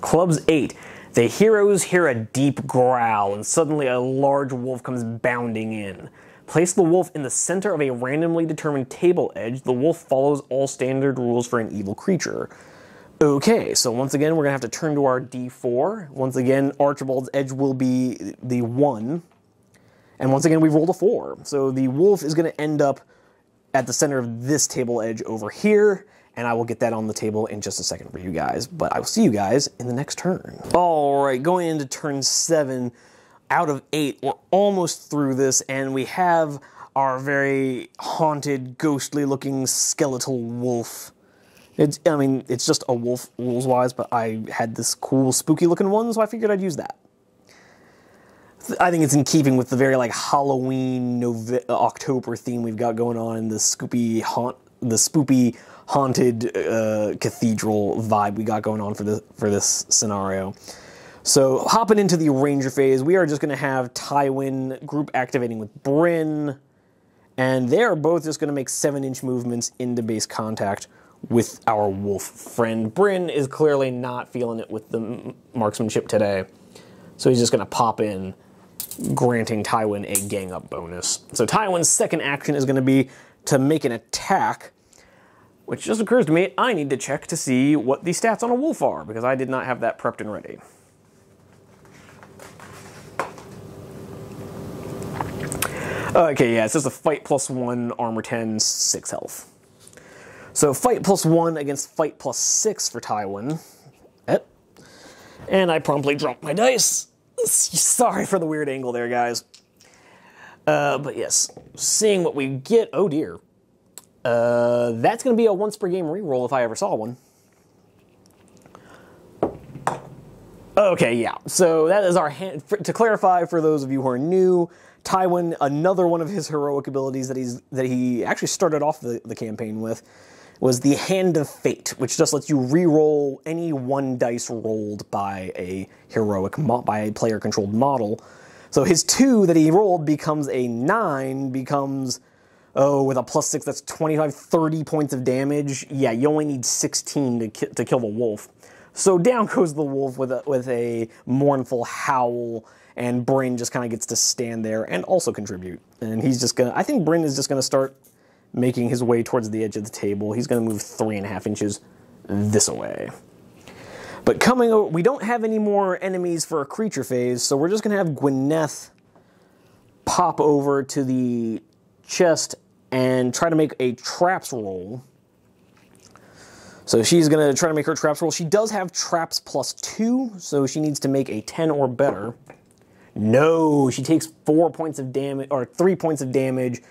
Clubs eight. The heroes hear a deep growl, and suddenly a large wolf comes bounding in. Place the wolf in the center of a randomly determined table edge. The wolf follows all standard rules for an evil creature. Okay, so once again, we're gonna have to turn to our d4. Once again, Archibald's edge will be the 1. And once again, we've rolled a 4. So the wolf is gonna end up at the center of this table edge over here, and I will get that on the table in just a second for you guys. But I will see you guys in the next turn. All right, going into turn seven, out of eight, we're almost through this, and we have our very haunted, ghostly-looking skeletal wolf. It's, I mean, it's just a wolf rules-wise, but I had this cool, spooky-looking one, so I figured I'd use that. I think it's in keeping with the very like Halloween Nove- October theme we've got going on in the spoopy haunt, the spoopy haunted uh, cathedral vibe we got going on for the for this scenario. So hopping into the ranger phase, we are just going to have Tywin group activating with Bryn, and they are both just going to make seven inch movements into base contact with our wolf friend. Bryn is clearly not feeling it with the marksmanship today, so he's just going to pop in granting Tywin a gang up bonus. So Tywin's second action is going to be to make an attack, which just occurs to me, I need to check to see what the stats on a wolf are, because I did not have that prepped and ready. Okay, yeah, it's just a fight plus one, armor 10, 6 health. So fight plus one against fight plus six for Tywin. And I promptly dropped my dice. Sorry for the weird angle there, guys. Uh, but yes, seeing what we get. Oh dear. Uh, that's going to be a once per game reroll if I ever saw one. Okay, yeah. So that is our hand. For, to clarify for those of you who are new, Tywin, another one of his heroic abilities that he's that he actually started off the, the campaign with was the Hand of Fate, which just lets you re-roll any one dice rolled by a heroic by a player controlled model. So his two that he rolled becomes a nine, becomes oh with a plus six that's 25 30 points of damage. Yeah you only need 16 to, ki- to kill the wolf. So down goes the wolf with a, with a mournful howl and Bryn just kind of gets to stand there and also contribute. And he's just gonna i think Bryn is just gonna start making his way towards the edge of the table. He's gonna move three and a half inches this way. But coming over we don't have any more enemies for a creature phase so we're just gonna have gwyneth pop over to the chest and try to make a traps roll. So she's going to try to make her traps roll. She does have traps plus two, so she needs to make a 10 or better. No, she takes four points of damage, or three points of damage,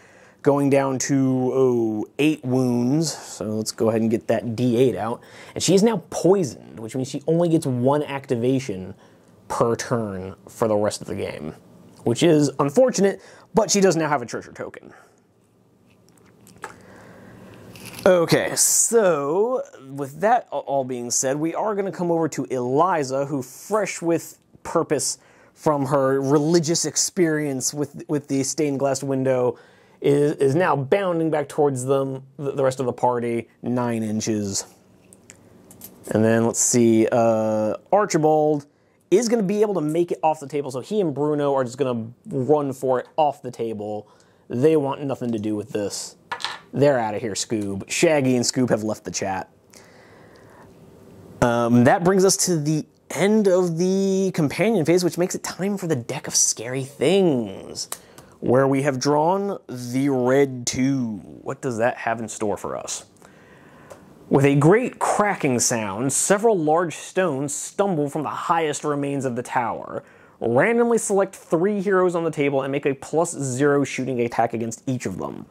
going down to oh, eight wounds. So let's go ahead and get that d8 out. And she is now poisoned, which means she only gets one activation per turn for the rest of the game, which is unfortunate, but she does now have a treasure token. Okay, so with that all being said, we are going to come over to Eliza, who, fresh with purpose from her religious experience with with the stained glass window, is is now bounding back towards them, the rest of the party, nine inches. And then let's see, uh, Archibald is going to be able to make it off the table. So he and Bruno are just going to run for it off the table. They want nothing to do with this. They're out of here, Scoob. Shaggy and Scoob have left the chat. Um, that brings us to the end of the companion phase, which makes it time for the deck of scary things, where we have drawn the red two. What does that have in store for us? With a great cracking sound, several large stones stumble from the highest remains of the tower. Randomly select three heroes on the table and make a plus zero shooting attack against each of them.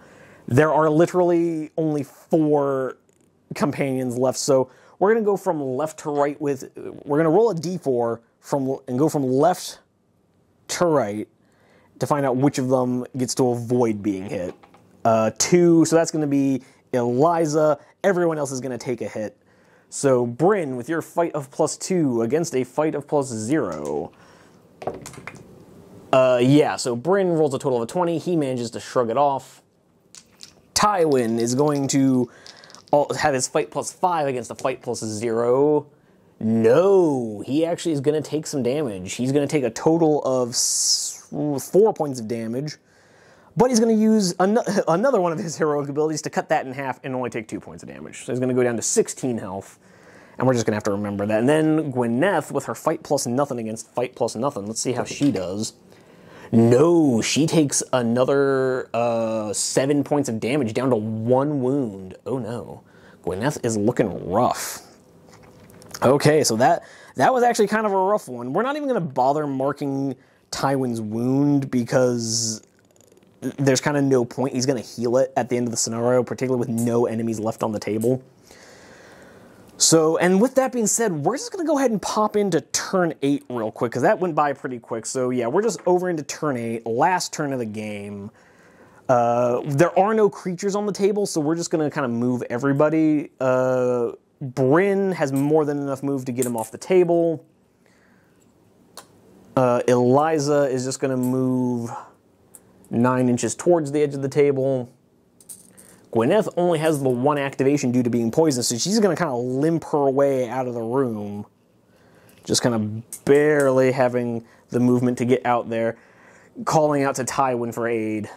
There are literally only four companions left, so we're gonna go from left to right with. We're gonna roll a d4 from and go from left to right to find out which of them gets to avoid being hit. Uh, two, so that's gonna be Eliza. Everyone else is gonna take a hit. So Bryn, with your fight of plus two against a fight of plus zero. Uh, yeah, so Bryn rolls a total of a 20. He manages to shrug it off. Tywin is going to have his fight plus five against a fight plus zero. No, he actually is going to take some damage. He's going to take a total of four points of damage, but he's going to use an- another one of his heroic abilities to cut that in half and only take two points of damage. So he's going to go down to 16 health, and we're just going to have to remember that. And then Gwyneth, with her fight plus nothing against fight plus nothing, let's see how she does. No, she takes another uh, seven points of damage down to one wound. Oh no. Gwyneth is looking rough. Okay, so that that was actually kind of a rough one. We're not even going to bother marking Tywin's wound because there's kind of no point. He's going to heal it at the end of the scenario, particularly with no enemies left on the table. So, and with that being said, we're just going to go ahead and pop into turn 8 real quick, because that went by pretty quick. So, yeah, we're just over into turn 8, last turn of the game. Uh, there are no creatures on the table, so we're just going to kind of move everybody. Uh, Bryn has more than enough move to get him off the table. Uh, Eliza is just going to move 9 inches towards the edge of the table. Gwyneth only has the one activation due to being poisoned, so she's going to kind of limp her way out of the room. Just kind of barely having the movement to get out there, calling out to Tywin for aid,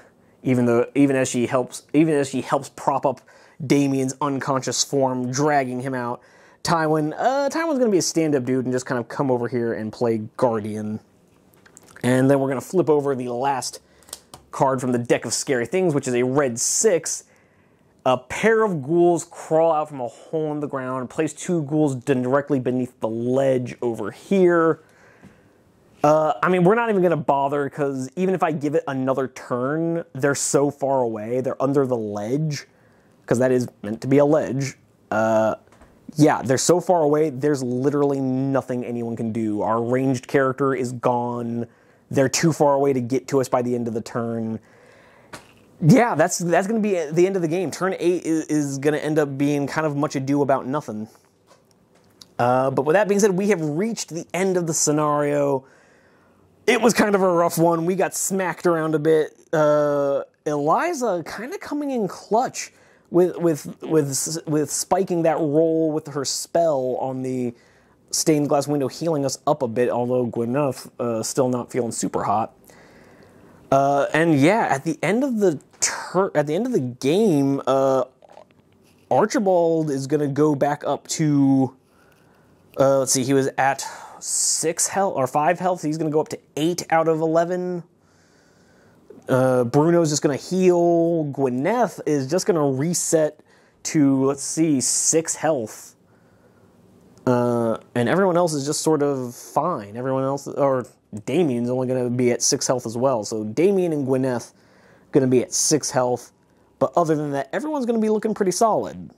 even though even as she helps even as she helps prop up Damien's unconscious form, dragging him out. Tywin, uh, Tywin's going to be a stand-up dude and just kind of come over here and play Guardian. And then we're going to flip over the last card from the deck of scary things, which is a red six a pair of ghouls crawl out from a hole in the ground, and place two ghouls directly beneath the ledge over here. Uh, I mean, we're not even going to bother because even if I give it another turn, they're so far away. They're under the ledge because that is meant to be a ledge. Uh, yeah, they're so far away, there's literally nothing anyone can do. Our ranged character is gone. They're too far away to get to us by the end of the turn yeah, that's that's going to be the end of the game. Turn eight is, is going to end up being kind of much ado about nothing. Uh, but with that being said, we have reached the end of the scenario. It was kind of a rough one. We got smacked around a bit. Uh, Eliza kind of coming in clutch with with with with spiking that roll with her spell on the stained glass window, healing us up a bit. Although Gwyneth uh, still not feeling super hot. Uh, and yeah, at the end of the tur- at the end of the game, uh, Archibald is gonna go back up to. Uh, let's see, he was at six health or five health. He's gonna go up to eight out of eleven. Uh, Bruno's just gonna heal. Gwyneth is just gonna reset to let's see six health. Uh, and everyone else is just sort of fine. Everyone else, or Damien's only going to be at six health as well. So Damien and Gwyneth going to be at six health. But other than that, everyone's going to be looking pretty solid.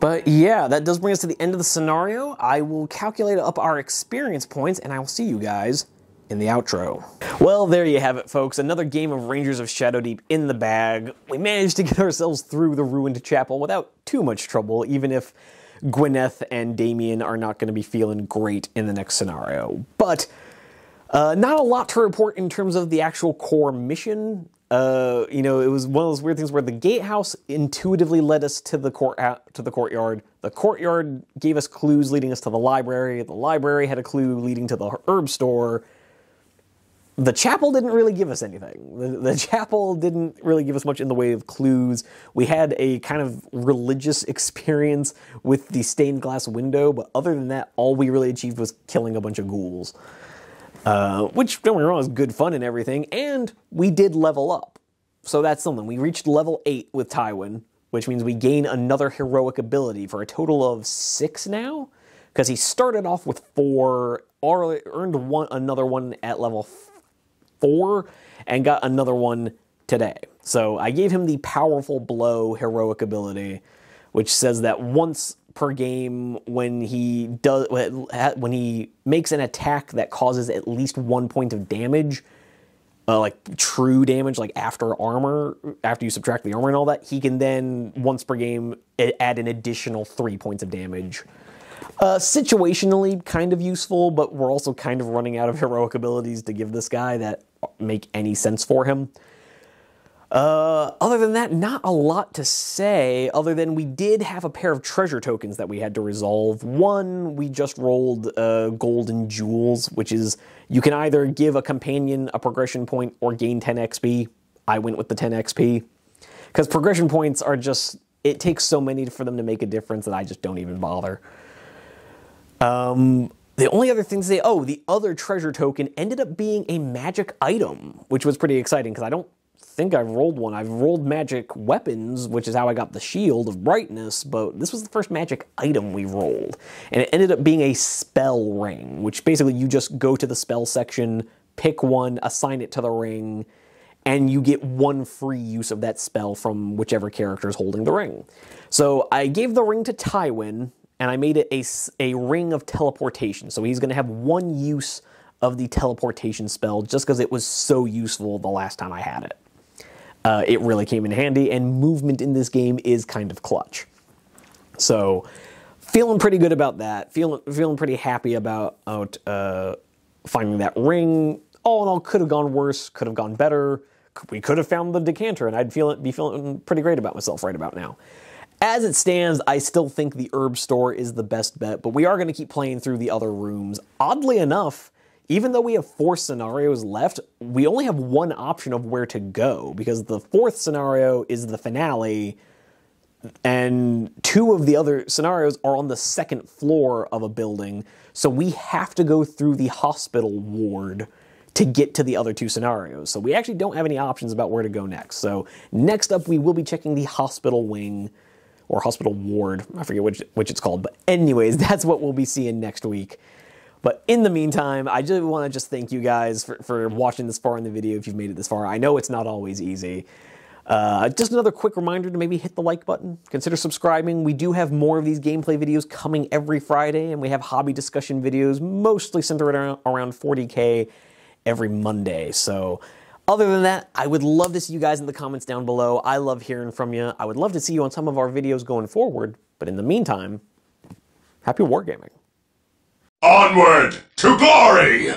But yeah, that does bring us to the end of the scenario. I will calculate up our experience points, and I will see you guys in the outro. Well, there you have it, folks. Another game of Rangers of Shadowdeep in the bag. We managed to get ourselves through the ruined chapel without too much trouble, even if Gwyneth and Damien are not going to be feeling great in the next scenario. But uh, not a lot to report in terms of the actual core mission. Uh, you know, it was one of those weird things where the gatehouse intuitively led us to the court to the courtyard. The courtyard gave us clues leading us to the library. The library had a clue leading to the herb store the chapel didn't really give us anything. The, the, chapel didn't really give us much in the way of clues. We had a kind of religious experience with the stained glass window, but other than that, all we really achieved was killing a bunch of ghouls. Uh, which, don't get me wrong, is good fun and everything, and we did level up. So that's something. We reached level 8 with Tywin, which means we gain another heroic ability for a total of 6 now? Because he started off with 4, or earned one another one at level four and got another one today. So I gave him the powerful blow heroic ability, which says that once per game when he does when he makes an attack that causes at least one point of damage, uh, like true damage, like after armor, after you subtract the armor and all that, he can then once per game add an additional three points of damage uh, situationally, kind of useful, but we're also kind of running out of heroic abilities to give this guy that make any sense for him. Uh, other than that, not a lot to say, other than we did have a pair of treasure tokens that we had to resolve. One, we just rolled uh, golden jewels, which is you can either give a companion a progression point or gain 10 XP. I went with the 10 XP. Because progression points are just, it takes so many for them to make a difference that I just don't even bother. Um, the only other thing to say, oh, the other treasure token ended up being a magic item, which was pretty exciting because I don't think I've rolled one. I've rolled magic weapons, which is how I got the shield of brightness, but this was the first magic item we rolled. And it ended up being a spell ring, which basically you just go to the spell section, pick one, assign it to the ring, and you get one free use of that spell from whichever character is holding the ring. So I gave the ring to Tywin, and I made it a, a ring of teleportation. So he's going to have one use of the teleportation spell just because it was so useful the last time I had it. Uh, it really came in handy, and movement in this game is kind of clutch. So, feeling pretty good about that. Feeling feeling pretty happy about uh, finding that ring. All in all, could have gone worse. Could have gone better. We could have found the decanter, and I'd feel be feeling pretty great about myself right about now. As it stands, I still think the herb store is the best bet, but we are going to keep playing through the other rooms. Oddly enough, even though we have four scenarios left, we only have one option of where to go because the fourth scenario is the finale, and two of the other scenarios are on the second floor of a building. So we have to go through the hospital ward to get to the other two scenarios. So we actually don't have any options about where to go next. So next up, we will be checking the hospital wing or hospital ward. I forget which which it's called, but anyways, that's what we'll be seeing next week. But in the meantime, I just want to just thank you guys for, for watching this far in the video if you've made it this far. I know it's not always easy. Uh, just another quick reminder to maybe hit the like button. Consider subscribing. We do have more of these gameplay videos coming every Friday, and we have hobby discussion videos mostly centered around, around 40k every Monday. So other than that, I would love to see you guys in the comments down below. I love hearing from you. I would love to see you on some of our videos going forward. But in the meantime, happy wargaming. Onward to glory!